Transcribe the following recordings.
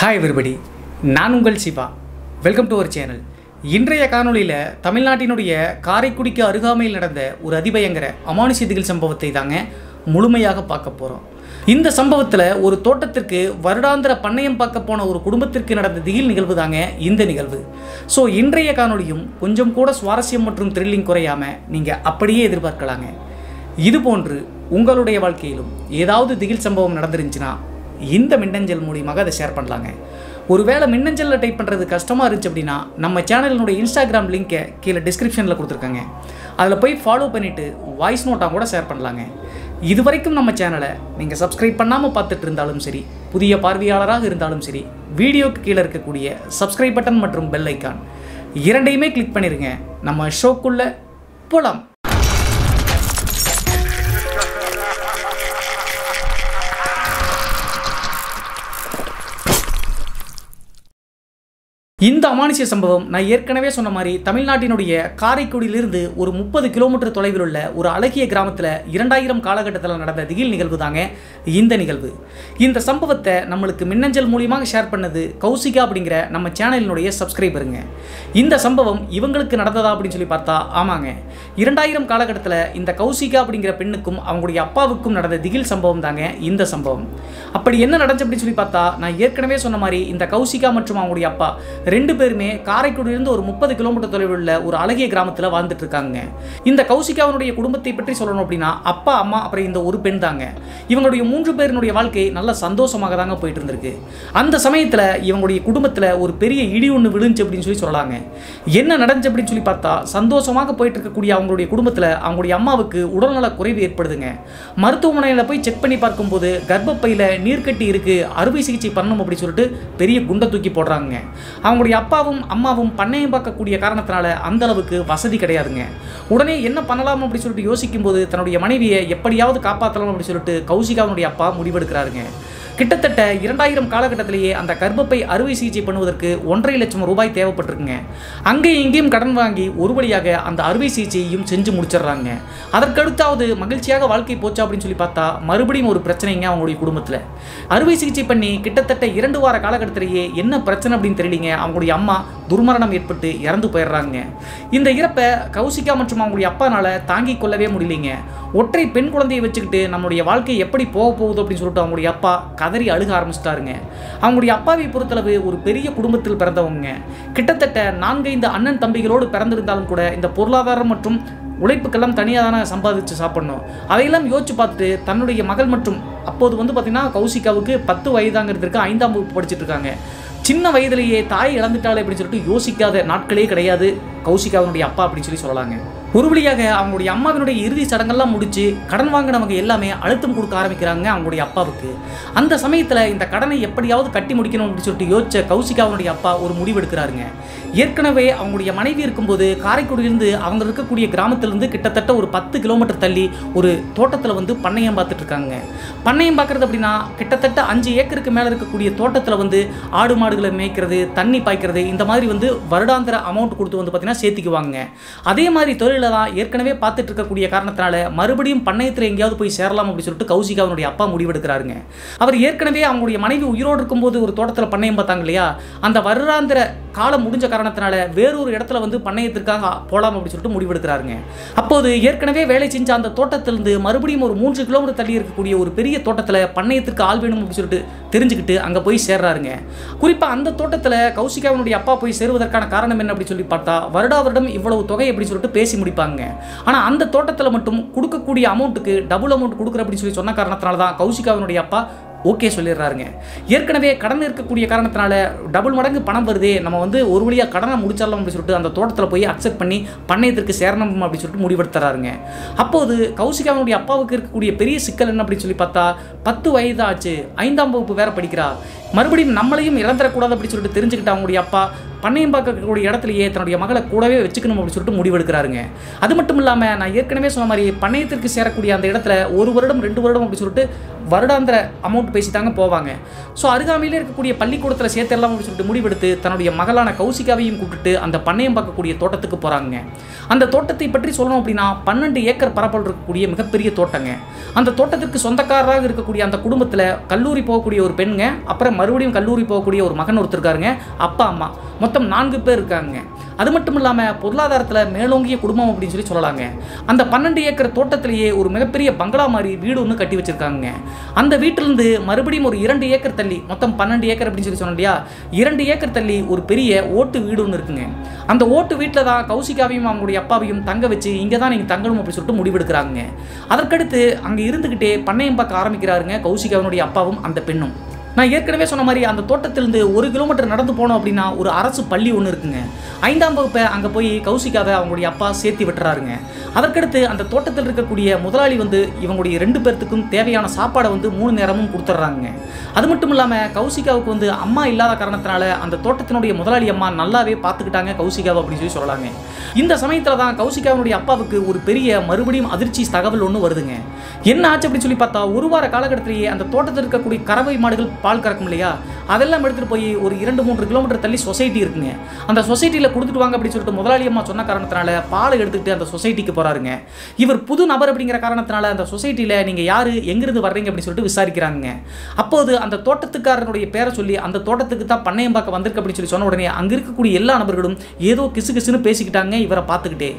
Hi விருபடி நான் உங்கள் Siva welcome to our channel இன்றைய காணொளியில் தமிழ்நாட்டினுடைய காரைக்குடிக்கு அருகாமையில் நடந்த ஒரு அதிபயங்கர அமானுஷ திகில் சம்பவத்தை தாங்க முழுமையாக பார்க்க போகிறோம் இந்த சம்பவத்தில் ஒரு தோட்டத்திற்கு வருடாந்திர பண்ணையம் பார்க்க போன ஒரு குடும்பத்திற்கு நடந்த திகில் நிகழ்வு தாங்க இந்த நிகழ்வு. ஸோ இன்றைய காணொளியும் கொஞ்சம் கூட சுவாரஸ்யம் மற்றும் த்ரில்லிங் குறையாமல் நீங்கள் அப்படியே எதிர்பார்க்கலாங்க. இது போன்று உங்களுடைய வாழ்க்கையிலும் ஏதாவது திகில் சம்பவம் நடந்துருந்துச்சுன்னா இந்த மின்னஞ்சல் மூலியமாக அதை ஷேர் பண்ணலாங்க. ஒருவேளை மின்னஞ்சலில் டைப் பண்ணுறது கஷ்டமாக இருந்துச்சு அப்படின்னா நம்ம சேனலினுடைய இன்ஸ்டாகிராம் லிங்க்கை கீழே டிஸ்கிரிப்ஷனில் கொடுத்துருக்காங்க. அதில் போய் ஃபாலோ பண்ணிவிட்டு வாய்ஸ் நோட்டாக கூட ஷேர் பண்ணலாங்க. இது வரைக்கும் நம்ம சேனலை நீங்கள் சப்ஸ்கிரைப் பண்ணாமல் பார்த்துட்டு இருந்தாலும் சரி புதிய பார்வையாளராக இருந்தாலும் சரி வீடியோக்கு கீழே இருக்கக்கூடிய சப்ஸ்கிரைப் பட்டன் மற்றும் பெல் ஐக்கான் இரண்டையுமே கிளிக் பண்ணிடுங்க நம்ம ஷோக்குள்ளே போகலாம் இந்த அமானுஷ்ய சம்பவம் நான் ஏற்கனவே சொன்ன மாதிரி தமிழ்நாட்டினுடைய காரைக்குடியிலிருந்து ஒரு முப்பது கிலோமீட்டர் தொலைவில் உள்ள ஒரு அழகிய கிராமத்தில் இரண்டாயிரம் காலகட்டத்தில் நடந்த திகில் நிகழ்வு தாங்க இந்த நிகழ்வு. இந்த சம்பவத்தை நம்மளுக்கு மின்னஞ்சல் மூலியமாக ஷேர் பண்ணது கௌசிகா அப்படிங்கிற நம்ம சேனலினுடைய சப்ஸ்கிரைபருங்க இந்த சம்பவம் இவங்களுக்கு நடந்ததா அப்படின்னு சொல்லி பார்த்தா ஆமாங்க. இரண்டாயிரம் காலகட்டத்தில் இந்த கௌசிகா அப்படிங்கிற பெண்ணுக்கும் அவங்களுடைய அப்பாவுக்கும் நடந்த திகில் சம்பவம் தாங்க இந்த சம்பவம். அப்படி என்ன நடந்துச்சு அப்படின்னு சொல்லி பார்த்தா நான் ஏற்கனவே சொன்ன மாதிரி இந்த கௌசிகா மற்றும் அவங்களுடைய அப்பா ரெண்டு பேருமே காரைக்குடியிலிருந்து ஒரு முப்பது கிலோமீட்டர் தொலைவில் உள்ள ஒரு அழகிய கிராமத்தில் வாழ்ந்துட்டு இருக்காங்க. இந்த கௌசிகாவனுடைய குடும்பத்தை பற்றி சொல்லணும் அப்படின்னா அப்பா அம்மா அப்புறம் இந்த ஒரு பெண் தாங்க. இவங்களுடைய மூன்று பேரினுடைய வாழ்க்கை நல்ல சந்தோஷமாக தாங்க போயிட்டு இருந்திருக்கு. அந்த சமயத்தில் இவங்களுடைய குடும்பத்தில் ஒரு பெரிய இடி ஒன்று விழுந்துச்சு அப்படின்னு சொல்லி சொல்லலாங்க. என்ன நடந்துச்சு அப்படின்னு சொல்லி பார்த்தா சந்தோஷமாக போயிட்டு இருக்கக்கூடிய அவங்களுடைய குடும்பத்தில் அவங்களுடைய அம்மாவுக்கு உடல்நல குறைவு ஏற்படுதுங்க. மருத்துவமனையில் போய் செக் பண்ணி பார்க்கும்போது கர்ப்பப்பையில் நீர்க்கட்டி இருக்கு அறுவை சிகிச்சை பண்ணணும் அப்படின்னு சொல்லிட்டு பெரிய குண்டை தூக்கி போடுறாங்க. அவங்க நம்முடைய அப்பாவும் அம்மாவும் பண்ணையம் பார்க்கக்கூடிய காரணத்தினால அந்த அளவுக்கு வசதி கிடையாதுங்க. உடனே என்ன பண்ணலாம் அப்படின்னு சொல்லிட்டு யோசிக்கும் போது தன்னுடைய மனைவியை எப்படியாவது காப்பாற்றலாம் அப்படின்னு சொல்லிட்டு கௌசிகாவுடைய அப்பா முடிவெடுக்கிறாருங்க. கிட்டத்தட்ட இரண்டாயிரம் காலகட்டத்திலேயே அந்த கர்ப்பப்பை அறுவை சிகிச்சை பண்ணுவதற்கு ஒன்றரை லட்சம் ரூபாய் தேவைப்பட்டிருக்குங்க. அங்கேயும் இங்கேயும் கடன் வாங்கி ஒரு வழியாக அந்த அறுவை சிகிச்சையையும் செஞ்சு முடிச்சிடுறாங்க. அதற்கடுத்தாவது மகிழ்ச்சியாக வாழ்க்கை போச்சா அப்படின்னு சொல்லி பார்த்தா மறுபடியும் ஒரு பிரச்சனைங்க அவங்களுடைய குடும்பத்தில். அறுவை சிகிச்சை பண்ணி கிட்டத்தட்ட இரண்டு வார காலகட்டத்திலேயே என்ன பிரச்சனை அப்படின்னு தெரியலீங்க? அவங்களுடைய அம்மா துர்மரணம் ஏற்பட்டு இறந்து போயிடுறாங்க. இந்த இறப்பை கௌசிகா மற்றும் அவங்களுடைய அப்பானால தாங்கிக் கொள்ளவே முடியலைங்க. ஒற்றை பெண் குழந்தையை வச்சுக்கிட்டு நம்மளுடைய வாழ்க்கை எப்படி போக போகுது அப்படின்னு சொல்லிட்டு அவங்களுடைய அப்பா கதறி அழுக ஆரம்பிச்சிட்டாருங்க. அவங்களுடைய அப்பாவை பொறுத்தளவு ஒரு பெரிய குடும்பத்தில் பிறந்தவங்க. கிட்டத்தட்ட நான்கைந்து அண்ணன் தம்பிகளோடு பிறந்திருந்தாலும் கூட இந்த பொருளாதாரம் மற்றும் உழைப்புக்கெல்லாம் தனியாக தானே சம்பாதிச்சு சாப்பிட்ணும். அதையெல்லாம் யோசிச்சு பார்த்துட்டு தன்னுடைய மகள் மற்றும் அப்போது வந்து பார்த்திங்கன்னா கௌசிகாவுக்கு பத்து வயதாங்கிறதுக்கு ஐந்தாம் வகுப்பு படிச்சுட்டு இருக்காங்க. சின்ன வயதிலேயே தாய் இழந்துட்டாலே அப்படின்னு சொல்லிட்டு யோசிக்காத நாட்களே கிடையாது கௌசிகாவினுடைய அப்பா அப்படின்னு சொல்லி சொல்லலாங்க. ஒரு வழியாக அவங்களுடைய அம்மாவினுடைய இறுதி சடங்கெல்லாம் முடிச்சு கடன் வாங்கினவங்க எல்லாமே அழுத்தம் கொடுக்க ஆரம்பிக்கிறாங்க அவங்களுடைய அப்பாவுக்கு. அந்த சமயத்தில் இந்த கடனை எப்படியாவது கட்டி முடிக்கணும் அப்படின்னு சொல்லிட்டு யோசிச்ச கௌசிகாவுடைய அப்பா ஒரு முடிவெடுக்கிறாருங்க ஏற்கனவே அவங்களுடைய மனைவி இருக்கும்போது காரைக்குடியிலிருந்து அவங்க இருக்கக்கூடிய கிராமத்திலிருந்து கிட்டத்தட்ட ஒரு பத்து கிலோமீட்டர் தள்ளி ஒரு தோட்டத்தில் வந்து பண்ணையம் பார்த்துட்டு இருக்காங்க. பண்ணையம் பார்க்குறது அப்படின்னா கிட்டத்தட்ட அஞ்சு ஏக்கருக்கு மேலே இருக்கக்கூடிய தோட்டத்தில் வந்து ஆடு மாடுகளை மேய்க்கிறது தண்ணி பாய்க்கிறது இந்த மாதிரி வந்து வருடாந்திர அமௌண்ட் கொடுத்து வந்து பார்த்தீங்கன்னா சேர்த்துக்குவாங்க. அதே மாதிரி தொழில் தொழிலில் தான் ஏற்கனவே பார்த்துட்டு இருக்கக்கூடிய காரணத்தினால மறுபடியும் பண்ணையத்தில் எங்கேயாவது போய் சேரலாம் அப்படின்னு சொல்லிட்டு கௌசிகாவுடைய அப்பா முடிவெடுக்கிறாருங்க. அவர் ஏற்கனவே அவங்களுடைய மனைவி உயிரோடு இருக்கும்போது ஒரு தோட்டத்தில் பண்ணையம் பார்த்தாங்க இல்லையா? அந்த வருடாந்திர காலம் முடிஞ்ச காரணத்தினால வேறொரு இடத்துல வந்து பண்ணையத்திற்காக போகலாம் அப்படின்னு சொல்லிட்டு முடிவெடுக்கிறாருங்க. அப்போது ஏற்கனவே வேலை செஞ்ச அந்த தோட்டத்திலிருந்து மறுபடியும் ஒரு மூன்று கிலோமீட்டர் தள்ளி இருக்கக்கூடிய ஒரு பெரிய தோட்டத்தில் பண்ணையத்திற்கு ஆள் வேணும் அப்படின்னு சொல்லிட்டு தெரிஞ்சுக்கிட்டு அங்கே போய் சேர்றாருங்க. குறிப்பாக அந்த தோட்டத்தில் கௌசிகாவினுடைய அப்பா போய் சேருவதற்கான காரணம் என்ன அப்படின்னு சொல்லி பார்த்தா வருடா வருடம் இவ்வளவு தொகை அப்படின்னு சொல்லிட்டு பேசி மதிப்பாங்க ஆனால் அந்த தோட்டத்தில் மட்டும் கொடுக்கக்கூடிய அமௌண்ட்டுக்கு டபுள் அமௌண்ட் கொடுக்குற அப்படின்னு சொல்லி சொன்ன காரணத்தினால தான் கௌசிகாவினுடைய அப்பா ஓகே சொல்லிடுறாருங்க. ஏற்கனவே கடன் இருக்கக்கூடிய காரணத்தினால டபுள் மடங்கு பணம் வருதே நம்ம வந்து ஒரு வழியாக கடனை முடிச்சிடலாம் அப்படின்னு சொல்லிட்டு அந்த தோட்டத்தில் போய் அக்செப்ட் பண்ணி பண்ணையத்திற்கு சேரணும் அப்படின்னு சொல்லிட்டு முடிவெடுத்துறாருங்க. அப்போது கௌசிகாவினுடைய அப்பாவுக்கு இருக்கக்கூடிய பெரிய சிக்கல் என்ன அப்படின்னு சொல்லி பார்த்தா பத்து வயதாச்சு ஆச்சு ஐந்தாம் வகுப்பு வேற படிக்கிறா. மறுபடியும் நம்மளையும் இழந்துடக்கூடாது அப்படின்னு சொல்லிட்டு தெரிஞ்சுக்கிட்டு அவங்களுடைய அப்பா பண்ணையம் பார்க்கக்கூடிய இடத்துலையே தன்னுடைய மகளை கூடவே வச்சுக்கணும் அப்படின்னு சொல்லிட்டு முடிவெடுக்கிறாருங்க. அது மட்டும் இல்லாமல் நான் ஏற்கனவே சொன்ன மாதிரி பண்ணையத்திற்கு சேரக்கூடிய அந்த இடத்துல ஒரு வருடம் ரெண்டு வருடம் அப்படின்னு சொல்லிட்டு வருடாந்திர அமௌண்ட் பேசி தாங்க போவாங்க. ஸோ அருகாமையிலே இருக்கக்கூடிய பள்ளிக்கூடத்தில் சேர்த்தரலாம் அப்படின்னு சொல்லிட்டு முடிவெடுத்து தன்னுடைய மகளான கௌசிகாவையும் கூப்பிட்டு அந்த பண்ணையம் பார்க்கக்கூடிய தோட்டத்துக்கு போகிறாங்க அந்த தோட்டத்தை பற்றி சொல்லணும் அப்படின்னா பன்னெண்டு ஏக்கர் பரப்பல் இருக்கக்கூடிய மிகப்பெரிய தோட்டங்க. அந்த தோட்டத்திற்கு சொந்தக்காரராக இருக்கக்கூடிய அந்த குடும்பத்தில் கல்லூரி போகக்கூடிய ஒரு பெண்ணுங்க அப்புறம் மறுபடியும் கல்லூரி போகக்கூடிய ஒரு மகன் ஒருத்தர் இருக்காருங்க அப்பா அம்மா. மொத்தம் நான்கு பேர் இருக்காங்க. அது மட்டும் இல்லாமல் பொருளாதாரத்தில் மேலோங்கிய குடும்பம் அப்படின்னு சொல்லி சொல்லலாங்க. அந்த பன்னெண்டு ஏக்கர் தோட்டத்திலேயே ஒரு மிகப்பெரிய பங்களா மாதிரி வீடு ஒன்று கட்டி வச்சுருக்காங்க அந்த வீட்டிலிருந்து மறுபடியும் ஒரு இரண்டு ஏக்கர் தள்ளி மொத்தம் பன்னெண்டு ஏக்கர் அப்படின்னு சொல்லி சொன்னோம் இல்லையா? இரண்டு ஏக்கர் தள்ளி ஒரு பெரிய ஓட்டு வீடு ஒன்று இருக்குங்க. அந்த ஓட்டு வீட்டில் தான் கௌசிகாவையும் அவங்களுடைய அப்பாவையும் தங்க வச்சு இங்கே தான் நீங்கள் தங்கணும் அப்படின்னு சொல்லிட்டு முடிவெடுக்கிறாங்க அதற்கடுத்து அங்கே இருந்துக்கிட்டே பண்ணையம் பார்க்க ஆரம்பிக்கிறாருங்க கௌசிகாவினுடைய அப்பாவும் அந்த பெண்ணும். நான் ஏற்கனவே சொன்ன மாதிரி அந்த தோட்டத்திலிருந்து ஒரு கிலோமீட்டர் நடந்து போனோம் அப்படின்னா ஒரு அரசு பள்ளி ஒன்று இருக்குங்க. ஐந்தாம் வகுப்பை அங்கே போய் கௌசிக்காவை அவங்களுடைய அப்பா சேர்த்து விட்டுறாருங்க. அதற்கடுத்து அந்த தோட்டத்தில் இருக்கக்கூடிய முதலாளி வந்து இவங்களுடைய ரெண்டு பேர்த்துக்கும் தேவையான சாப்பாடை வந்து மூணு நேரமும் கொடுத்துட்றாங்க அது மட்டும் இல்லாமல் கௌசிகாவுக்கு வந்து அம்மா இல்லாத காரணத்தினால அந்த தோட்டத்தினுடைய முதலாளி அம்மா நல்லாவே பார்த்துக்கிட்டாங்க கௌசிகாவை அப்படின்னு சொல்லி சொல்லலாங்க. இந்த சமயத்தில் தான் கௌசிகாவினுடைய அப்பாவுக்கு ஒரு பெரிய மறுபடியும் அதிர்ச்சி தகவல் ஒன்று வருதுங்க. என்ன ஆச்சு அப்படின்னு சொல்லி பார்த்தா ஒரு வார காலகட்டத்திலேயே அந்த தோட்டத்தில் இருக்கக்கூடிய கறவை மாடுகள் பால் கறக்கும் இல்லையா? அதெல்லாம் எடுத்துகிட்டு போய் ஒரு இரண்டு மூன்று கிலோமீட்டர் தள்ளி சொசைட்டி இருக்குங்க. அந்த சொசைட்டியில் கொடுத்துட்டு வாங்க அப்படின்னு சொல்லிட்டு முதலாளி அம்மா சொன்ன காரணத்தினால பாலை எடுத்துக்கிட்டு அந்த சொசைட்டிக்கு போகிறாருங்க இவர் புது நபர் அப்படிங்கிற காரணத்தினால அந்த சொசைட்டியில் நீங்கள் யார் எங்கிருந்து வர்றீங்க அப்படின்னு சொல்லிட்டு விசாரிக்கிறாங்க அப்போது அந்த தோட்டத்துக்காரனுடைய பேரை சொல்லி அந்த தோட்டத்துக்கு தான் பண்ணையம் பார்க்க வந்திருக்கு அப்படின்னு சொல்லி சொன்ன உடனே அங்கே இருக்கக்கூடிய எல்லா நபர்களும் ஏதோ கிசு கிசுன்னு பேசிக்கிட்டாங்க இவரை பார்த்துக்கிட்டே.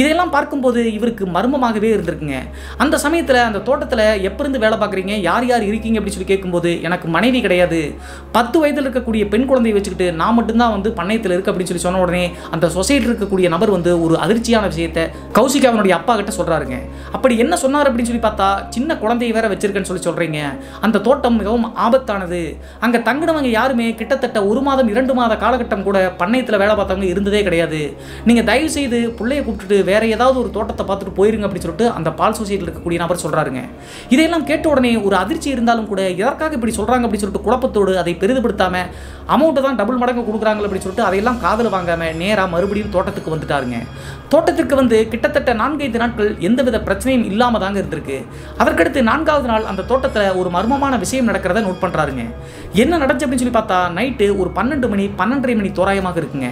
இதையெல்லாம் பார்க்கும்போது இவருக்கு மர்மமாகவே இருந்திருக்குங்க. அந்த சமயத்தில் அந்த தோட்டத்தில் எப்போருந்து வேலை பார்க்குறீங்க யார் யார் இருக்கீங்க அப்படின்னு சொல்லி கேட்கும்போது எனக்கு மனைவி கிடையாது. பத்து வயதில் இருக்கக்கூடிய பெண் குழந்தையை வச்சுக்கிட்டு நான் மட்டும்தான் வந்து பண்ணையத்தில் இருக்கு அப்படின்னு சொல்லி சொன்ன உடனே அந்த சொசைட்டியில் இருக்கக்கூடிய நபர் வந்து ஒரு அதிர்ச்சியான விஷயத்தை கௌசிகாவனுடைய அப்பா கிட்ட சொல்கிறாருங்க அப்படி என்ன சொன்னார் அப்படின்னு சொல்லி பார்த்தா சின்ன குழந்தையை வேற வச்சிருக்கேன்னு சொல்லி சொல்கிறீங்க அந்த தோட்டம் மிகவும் ஆபத்தானது. அங்கே தங்கினவங்க யாருமே கிட்டத்தட்ட ஒரு மாதம் இரண்டு மாத காலகட்டம் கூட பண்ணையத்தில் வேலை பார்த்தவங்க இருந்ததே கிடையாது. நீங்கள் தயவு செய்து பிள்ளைய கூப்பிட்டுட்டு வேற ஏதாவது ஒரு தோட்டத்தை பார்த்துட்டு போயிருங்க அப்படின்னு சொல்லிட்டு அந்த பால் சொசைட்டியில் இருக்கக்கூடிய நபர் சொல்கிறாருங்க இதையெல்லாம் கேட்ட உடனே ஒரு அதிர்ச்சி இருந்தாலும் கூட எதற்காக இப்படி சொல்கிறாங்க அப்படின்னு சொல்லிட்டு குழப்பத்தோடு அதை பெரிதுபடுத்தாம அமௌண்ட்டை தான் டபுள் மடங்கு கொடுக்குறாங்க அப்படின்னு சொல்லிட்டு அதையெல்லாம் காதல் வாங்காம நேராக மறுபடியும் தோட்டத்துக்கு வந்துட்டாருங்க. தோட்டத்திற்கு வந்து கிட்டத்தட்ட நான்கைந்து நாட்கள் எந்தவித பிரச்சனையும் இல்லாமல் தாங்க இருந்திருக்கு. அதற்கடுத்து நான்காவது நாள் அந்த தோட்டத்தில் ஒரு மர்மமான விஷயம் நடக்கிறத நோட் பண்ணுறாருங்க என்ன நடந்துச்சு அப்படின்னு சொல்லி பார்த்தா நைட்டு ஒரு பன்னெண்டு மணி பன்னெண்டரை மணி தோராயமாக இருக்குங்க.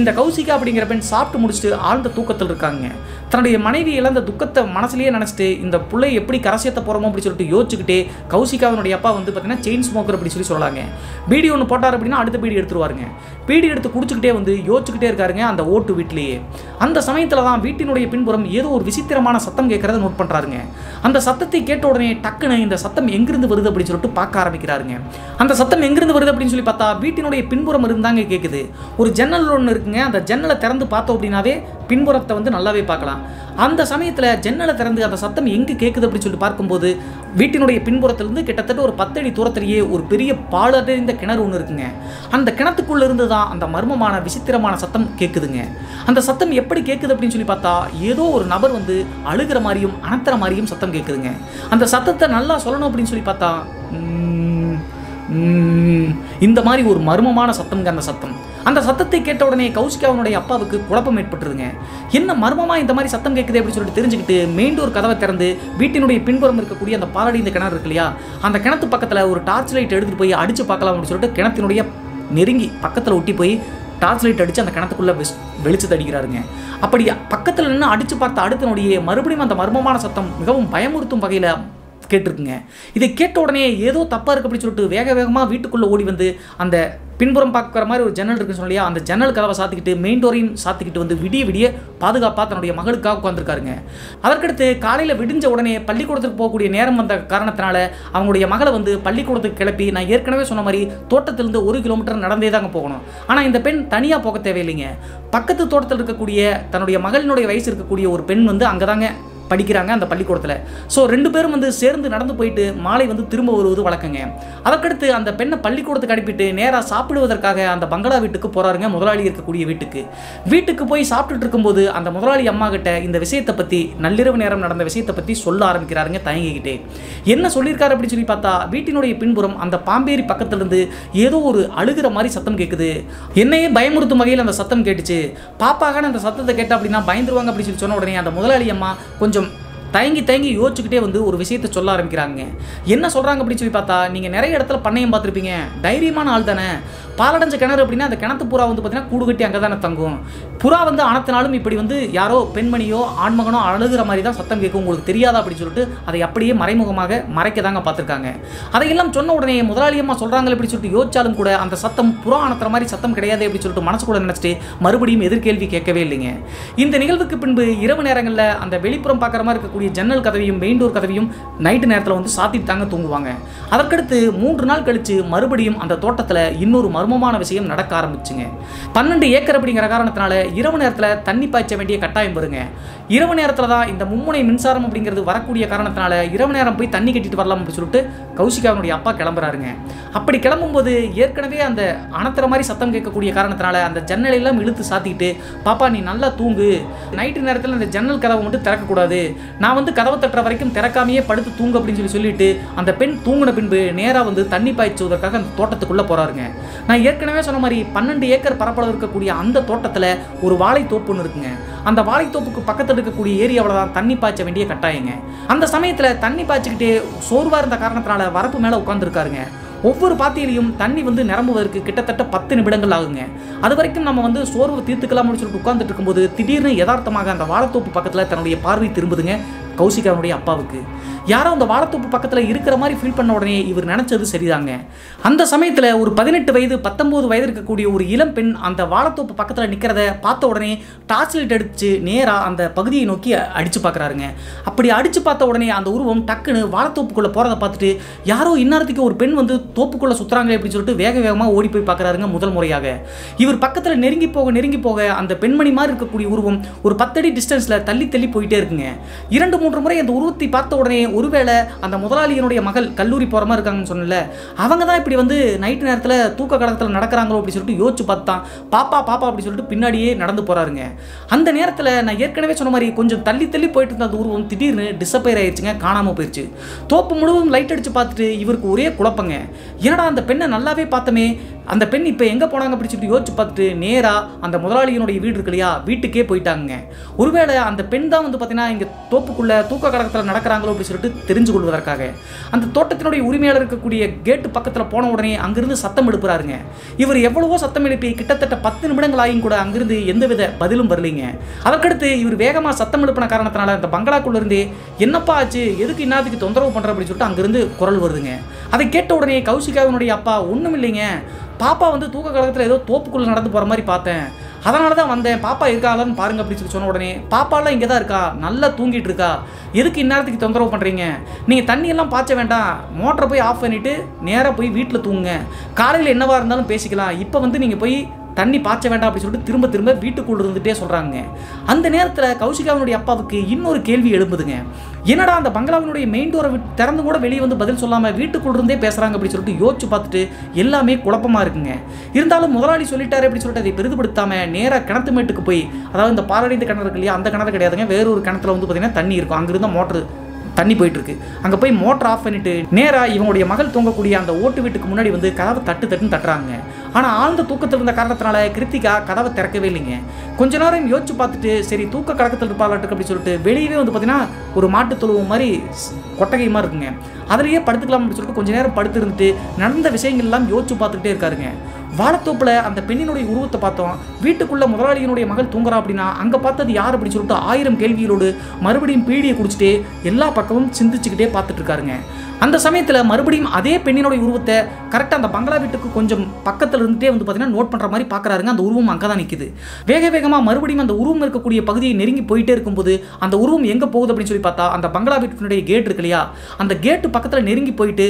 இந்த கௌசிகா அப்படிங்கிற பெண் சாப்பிட்டு முடிச்சுட்டு ஆழ்ந்த தூக்கத்தில் இருக்காங்க. தன்னுடைய மனைவி இழந்த துக்கத்தை மனசுலயே நினச்சிட்டு இந்த பிள்ளை எப்படி கரசியத்தை போகிறோமோ அப்படின்னு சொல்லிட்டு யோசிச்சுக்கிட்டே கௌசிகாவினுடைய அப்பா வந்து பார்த்தீங்கன்னா செயின் ஸ்மோக்கர் அப்படி சொல்லி சொல்லலாங்க பீடி ஒன்று போட்டார் அப்படின்னா அடுத்த பீடி எடுத்துருவாருங்க. பீடி எடுத்து குடிச்சுக்கிட்டே வந்து யோசிச்சுக்கிட்டே இருக்காருங்க அந்த ஓட்டு வீட்டிலேயே அந்த சமயத்தில் தான் வீட்டினுடைய பின்புறம் ஏதோ ஒரு விசித்திரமான சத்தம் கேட்கறத நோட் பண்ணுறாருங்க அந்த சத்தத்தை கேட்ட உடனே டக்குன்னு இந்த சத்தம் எங்கிருந்து வருது அப்படின்னு சொல்லிட்டு பார்க்க ஆரம்பிக்கிறாருங்க. அந்த சத்தம் எங்கிருந்து வருது அப்படின்னு சொல்லி பார்த்தா வீட்டினுடைய பின்புறம் இருந்தாங்க கேட்குது ஒரு ஜன்னல் ஒன்று இருக்குங்க. அந்த ஜன்னலை திறந்து பார்த்தோம் அப்படின்னாவே பின்புறத்தை வந்து நல்லாவே பார்க்கலாம். அந்த சமயத்தில் ஜன்னலை திறந்து அந்த சத்தம் எங்கே கேட்குது அப்படின்னு சொல்லி பார்க்கும்போது வீட்டினுடைய பின்புறத்திலிருந்து கிட்டத்தட்ட ஒரு பத்தடி தூரத்திலேயே ஒரு பெரிய பாலடைந்த கிணறு ஒன்று இருக்குங்க. அந்த கிணத்துக்குள்ளே இருந்து தான் அந்த மர்மமான விசித்திரமான சத்தம் கேட்குதுங்க அந்த சத்தம் எப்படி கேட்குது அப்படின்னு சொல்லி பார்த்தா ஏதோ ஒரு நபர் வந்து அழுகிற மாதிரியும் அனத்துற மாதிரியும் சத்தம் கேட்குதுங்க அந்த சத்தத்தை நல்லா சொல்லணும் அப்படின்னு சொல்லி பார்த்தா இந்த மாதிரி ஒரு மர்மமான சத்தம்ங்க அந்த சத்தம். அந்த சத்தத்தை கேட்ட உடனே கௌசிகாவனுடைய அப்பாவுக்கு குழப்பம் ஏற்பட்டுருங்க என்ன மர்மமாக இந்த மாதிரி சத்தம் கேட்குது அப்படின்னு சொல்லிட்டு தெரிஞ்சுக்கிட்டு மெயின்டோர் கதவை திறந்து வீட்டினுடைய பின்புறம் இருக்கக்கூடிய அந்த பாலடி இந்த கிணறு இருக்கு இல்லையா? அந்த கிணத்து பக்கத்தில் ஒரு டார்ச் லைட் எடுத்துகிட்டு போய் அடிச்சு பார்க்கலாம் அப்படின்னு சொல்லிட்டு கிணத்தினுடைய நெருங்கி பக்கத்தில் ஒட்டி போய் டார்ச் லைட் அடித்து அந்த கிணத்துக்குள்ளே வெஸ் வெளிச்சத்தை அடிக்கிறாருங்க. அப்படி பக்கத்தில் நின்று அடித்து பார்த்த அடுத்த மறுபடியும் அந்த மர்மமான சத்தம் மிகவும் பயமுறுத்தும் வகையில் கேட்டிருக்குங்க. இதை கேட்ட உடனே ஏதோ தப்பாக இருக்கு அப்படின்னு சொல்லிட்டு வேக வேகமாக வீட்டுக்குள்ளே ஓடி வந்து அந்த பின்புறம் பார்க்குற மாதிரி ஒரு ஜன்னல் இருக்குன்னு சொல்லியா அந்த ஜன்னல் கதவை சாத்திக்கிட்டு மெயின் டோரையும் சாத்திக்கிட்டு வந்து விடிய விடிய பாதுகாப்பாக தன்னுடைய மகளுக்காக உட்காந்துருக்காருங்க அதற்கடுத்து காலையில் விடிஞ்ச உடனே பள்ளிக்கூடத்துக்கு போகக்கூடிய நேரம் வந்த காரணத்தினால அவங்களுடைய மகளை வந்து பள்ளிக்கூடத்துக்கு கிளப்பி நான் ஏற்கனவே சொன்ன மாதிரி தோட்டத்திலிருந்து ஒரு கிலோமீட்டர் நடந்தே தாங்க போகணும். ஆனால் இந்த பெண் தனியாக போக தேவையில்லைங்க. பக்கத்து தோட்டத்தில் இருக்கக்கூடிய தன்னுடைய மகளினுடைய வயசு இருக்கக்கூடிய ஒரு பெண் வந்து அங்கே தாங்க படிக்கிறாங்க அந்த பள்ளிக்கூடத்தில். ஸோ ரெண்டு பேரும் வந்து சேர்ந்து நடந்து போயிட்டு மாலை வந்து திரும்ப வருவது வழக்கங்க. அதற்கடுத்து அந்த பெண்ணை பள்ளிக்கூடத்துக்கு அனுப்பிட்டு நேராக சாப்பிடுவதற்காக அந்த பங்களா வீட்டுக்கு போகிறாருங்க முதலாளி இருக்கக்கூடிய வீட்டுக்கு. வீட்டுக்கு போய் சாப்பிட்டுட்டு இருக்கும்போது அந்த முதலாளி அம்மா கிட்ட இந்த விஷயத்தை பற்றி நள்ளிரவு நேரம் நடந்த விஷயத்தை பற்றி சொல்ல ஆரம்பிக்கிறாருங்க தயங்கிக்கிட்டே. என்ன சொல்லியிருக்காரு அப்படின்னு சொல்லி பார்த்தா வீட்டினுடைய பின்புறம் அந்த பாம்பேரி பக்கத்துலேருந்து ஏதோ ஒரு அழுகிற மாதிரி சத்தம் கேட்குது என்னையே பயமுறுத்தும் வகையில் அந்த சத்தம் கேட்டுச்சு. பாப்பாக அந்த சத்தத்தை கேட்டா அப்படின்னா பயந்துருவாங்க அப்படின்னு சொல்லி சொன்ன உடனே அந்த முதலாளி அம்மா கொஞ்சம் தயங்கி தயங்கி யோசிச்சுக்கிட்டே வந்து ஒரு விஷயத்தை சொல்ல ஆரம்பிக்கிறாங்க. என்ன சொல்கிறாங்க அப்படின்னு சொல்லி பார்த்தா நீங்கள் நிறைய இடத்துல பண்ணையம் பார்த்துருப்பீங்க. தைரியமான ஆள் தானே. பாலடைஞ்ச கிணறு அப்படின்னா அந்த கிணத்து புறா வந்து பார்த்தீங்கன்னா கூடு கட்டி அங்கே தானே தங்கும். புறா வந்து அனத்தினாலும் இப்படி வந்து யாரோ பெண்மணியோ ஆண்மகனோ அழுகிற மாதிரி தான் சத்தம் கேட்கும். உங்களுக்கு தெரியாதா அப்படின்னு சொல்லிட்டு அதை அப்படியே மறைமுகமாக மறைக்க தாங்க பார்த்துருக்காங்க. அதையெல்லாம் சொன்ன உடனே முதலாளியம்மா சொல்கிறாங்க அப்படின்னு சொல்லிட்டு யோசிச்சாலும் கூட அந்த சத்தம் புறா அனத்துற மாதிரி சத்தம் கிடையாது அப்படின்னு சொல்லிட்டு மனசு கூட நினச்சிட்டு மறுபடியும் எதிர்கேள்வி கேட்கவே இல்லைங்க. இந்த நிகழ்வுக்கு பின்பு இரவு நேரங்களில் அந்த வெளிப்புறம் பார்க்குற மாதிரி இருக்கக்கூடிய ஜன்னல் கதவையும் மெயின் டோர் கதவையும் நைட்டு நேரத்தில் வந்து சாத்திட்டு தாங்க தூங்குவாங்க. அதற்கடுத்து மூன்று நாள் கழித்து மறுபடியும் அந்த தோட்டத்தில் இன்னொரு மர்மமான விஷயம் நடக்க ஆரம்பிச்சுங்க. பன்னெண்டு ஏக்கர் அப்படிங்கிற காரணத்தினால இரவு நேரத்தில் தண்ணி பாய்ச்ச வேண்டிய கட்டாயம் வருங்க. இரவு நேரத்தில் தான் இந்த மும்முனை மின்சாரம் அப்படிங்கிறது வரக்கூடிய காரணத்தினால இரவு நேரம் போய் தண்ணி கட்டிட்டு வரலாம் அப்படின்னு சொல்லிட்டு கௌசிகாவுடைய அப்பா கிளம்புறாருங்க. அப்படி கிளம்பும்போது ஏற்கனவே அந்த அணத்துற மாதிரி சத்தம் கேட்கக்கூடிய காரணத்தினால அந்த ஜன்னலையெல்லாம் இழுத்து சாத்திக்கிட்டு பாப்பா நீ நல்லா தூங்கு. நைட்டு நேரத்தில் அந்த ஜன்னல் கதவை மட்டும் திறக்கக்கூடாது. நான் நான் வந்து கதவை தட்டுற வரைக்கும் திறக்காமையே படுத்து தூங்க அப்படின்னு சொல்லி சொல்லிட்டு அந்த பெண் தூங்கின பின்பு நேராக வந்து தண்ணி பாய்ச்சுவதற்காக அந்த தோட்டத்துக்குள்ளே போகிறாருங்க நான் ஏற்கனவே சொன்ன மாதிரி பன்னெண்டு ஏக்கர் பரப்பளவு இருக்கக்கூடிய அந்த தோட்டத்தில் ஒரு வாழைத்தோப்பு ஒன்று இருக்குங்க. அந்த வாழைத்தோப்புக்கு பக்கத்தில் இருக்கக்கூடிய ஏரியாவில் தான் தண்ணி பாய்ச்ச வேண்டிய கட்டாயங்க. அந்த சமயத்தில் தண்ணி பாய்ச்சிக்கிட்டே சோர்வாக இருந்த காரணத்தினால வரப்பு மேலே உட்காந்துருக்காருங்க ஒவ்வொரு பாத்தியிலையும் தண்ணி வந்து நிரம்புவதற்கு கிட்டத்தட்ட பத்து நிமிடங்கள் ஆகுங்க. அது வரைக்கும் நம்ம வந்து சோர்வு தீர்த்துக்கலாம்னு சொல்லிட்டு உட்காந்துட்டு இருக்கும்போது திடீர்னு யதார்த்தமாக அந்த வாழத்தோப்பு பக்கத்தில் தன்னுடைய பார்வை திரும்புதுங்க. கௌசிகாவுடைய அப்பாவுக்கு. யாரோ அந்த வாழைத்தோப்பு பக்கத்தில் இருக்கிற மாதிரி ஃபீல் பண்ண உடனே இவர் நினச்சது சரிதாங்க. அந்த சமயத்தில் ஒரு பதினெட்டு வயது பத்தொம்போது வயது இருக்கக்கூடிய ஒரு இளம் பெண் அந்த வாழைத்தோப்பு பக்கத்தில் நிற்கிறத பார்த்த உடனே டார்ச் லைட் அடித்து நேராக அந்த பகுதியை நோக்கி அடித்து பார்க்குறாருங்க அப்படி அடித்து பார்த்த உடனே அந்த உருவம் டக்குன்னு வாழைத்தோப்புக்குள்ளே போகிறத பார்த்துட்டு யாரோ இந்நேரத்துக்கு ஒரு பெண் வந்து தோப்புக்குள்ளே சுற்றுறாங்களே அப்படின்னு சொல்லிட்டு வேக வேகமாக ஓடி போய் பார்க்குறாருங்க முதல் முறையாக. இவர் பக்கத்தில் நெருங்கி போக நெருங்கி போக அந்த பெண்மணி மாதிரி இருக்கக்கூடிய உருவம் ஒரு பத்தடி டிஸ்டன்ஸில் தள்ளி தள்ளி போயிட்டே இருக்குங்க. இரண்டு மூன்று முறை அந்த உருவத்தை பார்த்த உடனே ஒருவேளை அந்த முதலாளியினுடைய மகள் கல்லூரி போகிற மாதிரி இருக்காங்கன்னு சொன்னல அவங்க தான் இப்படி வந்து நைட்டு நேரத்தில் தூக்க கடத்தில் நடக்கிறாங்களோ அப்படி சொல்லிட்டு யோசிச்சு பார்த்தான் பாப்பா பாப்பா அப்படி சொல்லிட்டு பின்னாடியே நடந்து போகிறாருங்க அந்த நேரத்தில் நான் ஏற்கனவே சொன்ன மாதிரி கொஞ்சம் தள்ளி தள்ளி போயிட்டு இருந்த அந்த உருவம் திடீர்னு டிசப்பைர் ஆயிடுச்சுங்க காணாமல் போயிடுச்சு தோப்பு முழுவதும் லைட் அடித்து பார்த்துட்டு இவருக்கு ஒரே குழப்பங்க. என்னடா அந்த பெண்ணை நல்லாவே பார்த்தமே அந்த பெண் இப்போ எங்கே போனாங்க பிடிச்சிட்டு சொல்லிட்டு யோசிச்சு பார்த்துட்டு நேராக அந்த முதலாளியினுடைய வீடு இருக்கு இல்லையா? வீட்டுக்கே போயிட்டாங்க ஒருவேளை அந்த பெண் தான் வந்து பார்த்தீங்கன்னா இங்கே தோப்புக்குள்ளே தூக்க கடக்கத்தில் நடக்கிறாங்களோ அப்படின்னு சொல்லிட்டு தெரிஞ்சு கொள்வதற்காக. அந்த தோட்டத்தினுடைய உரிமையாளர் இருக்கக்கூடிய கேட்டு பக்கத்தில் போன உடனே அங்கிருந்து சத்தம் எழுப்புறாருங்க. இவர் எவ்வளவோ சத்தம் எழுப்பி கிட்டத்தட்ட பத்து நிமிடங்கள் ஆகியும் கூட அங்கிருந்து எந்தவித பதிலும் வரலைங்க. அதற்கடுத்து இவர் வேகமாக சத்தம் எழுப்பின காரணத்தினால அந்த பங்களாக்குள்ளேருந்து என்னப்பா ஆச்சு? எதுக்கு இன்னாத்துக்கு தொந்தரவு பண்ணுற அப்படின்னு சொல்லிட்டு அங்கிருந்து குரல் வருதுங்க. அதை கேட்ட உடனே கௌசிகாவினுடைய அப்பா ஒன்றும் இல்லைங்க. பாப்பா வந்து தூக்க கழகத்தில் ஏதோ தோப்புக்குள்ளே நடந்து போகிற மாதிரி பார்த்தேன். அதனால தான் வந்தேன். பாப்பா இருக்காளான்னு பாருங்க அப்படின்னு சொல்லி சொன்ன உடனே பாப்பாலாம் இங்கே தான் இருக்கா? நல்லா தூங்கிட்டு இருக்கா? எதுக்கு இந்நேரத்துக்கு தொந்தரவு பண்ணுறீங்க நீங்கள் தண்ணியெல்லாம் பாய்ச்ச வேண்டாம். மோட்டரை போய் ஆஃப் பண்ணிவிட்டு நேராக போய் வீட்டில் தூங்குங்க. காலையில் என்னவாக இருந்தாலும் பேசிக்கலாம். இப்போ வந்து நீங்கள் போய் தண்ணி பாய்ச்ச வேண்டாம் அப்படின்னு சொல்லிட்டு திரும்ப திரும்ப வீட்டுக்குள்ள இருந்துகிட்டே சொல்கிறாங்க அந்த நேரத்தில் கௌசிகாவினுடைய அப்பாவுக்கு இன்னொரு கேள்வி எழும்புதுங்க. என்னடா அந்த பங்களாவினுடைய மெயின் டோரை திறந்து கூட வெளியே வந்து பதில் சொல்லாமல் வீட்டுக்குள்ள இருந்தே பேசுகிறாங்க அப்படின்னு சொல்லிட்டு யோசிச்சு பார்த்துட்டு எல்லாமே குழப்பமாக இருக்குங்க. இருந்தாலும் முதலாளி சொல்லிட்டாரு அப்படின்னு சொல்லிட்டு அதை பெரிதுபடுத்தாமல் நேராக கிணத்து மேட்டுக்கு போய் அதாவது இந்த பாலடைந்த கிணறு இருக்கு இல்லையா அந்த கிணறு கிடையாதுங்க. வேறு ஒரு கிணத்துல வந்து பார்த்தீங்கன்னா தண்ணி இருக்கும். அங்கிருந்த மோட்டர் தண்ணி போயிட்டு இருக்கு அங்கே போய் மோட்டர் ஆஃப் பண்ணிட்டு நேராக இவங்களுடைய மகள் தூங்கக்கூடிய அந்த ஓட்டு வீட்டுக்கு முன்னாடி வந்து கதவை தட்டு தட்டுன்னு தட்டுறாங்க. ஆனால் ஆழ்ந்த தூக்கத்தில் இருந்த காரணத்தினால கிருத்திகா கதவை திறக்கவே இல்லைங்க. கொஞ்ச நேரம் யோசிச்சு பார்த்துட்டு சரி தூக்க கழகத்தில் இருப்பாளாட்டுக்கு அப்படின்னு சொல்லிட்டு வெளியவே வந்து பார்த்தீங்கன்னா ஒரு மாட்டு தொழுவு மாதிரி ஸ்- இருக்குங்க. அதுலேயே படுத்துக்கலாம் அப்படின்னு சொல்லிட்டு கொஞ்ச நேரம் படுத்து இருந்துட்டு நடந்த விஷயங்கள்லாம் யோசிச்சு பார்த்துக்கிட்டே இருக்காருங்க. வாழைத்தோப்பில் அந்த பெண்ணினுடைய உருவத்தை பார்த்தோம். வீட்டுக்குள்ள முதலாளியினுடைய மகள் தூங்குறா அப்படின்னா அங்கே பார்த்தது யார் அப்படின்னு சொல்லிட்டு ஆயிரம் கேள்விகளோடு மறுபடியும் பீடியை குடிச்சிட்டு எல்லா பக்கமும் சிந்திச்சுக்கிட்டே பார்த்துட்டு இருக்காருங்க. அந்த சமயத்தில் மறுபடியும் அதே பெண்ணினுடைய உருவத்தை கரெக்டாக அந்த பங்களா வீட்டுக்கு கொஞ்சம் பக்கத்தில் இருந்துட்டே வந்து பார்த்தீங்கன்னா நோட் பண்ணுற மாதிரி பார்க்குறாருங்க. அந்த உருவம் அங்கே தான் நிற்குது வேக வேகமாக மறுபடியும் அந்த உருவம் இருக்கக்கூடிய பகுதியை நெருங்கி போயிட்டே இருக்கும்போது அந்த உருவம் எங்கே போகுது அப்படின்னு சொல்லி பார்த்தா அந்த பங்களா வீட்டினுடைய கேட் இருக்கு இல்லையா? அந்த கேட்டு பக்கத்தில் நெருங்கி போயிட்டு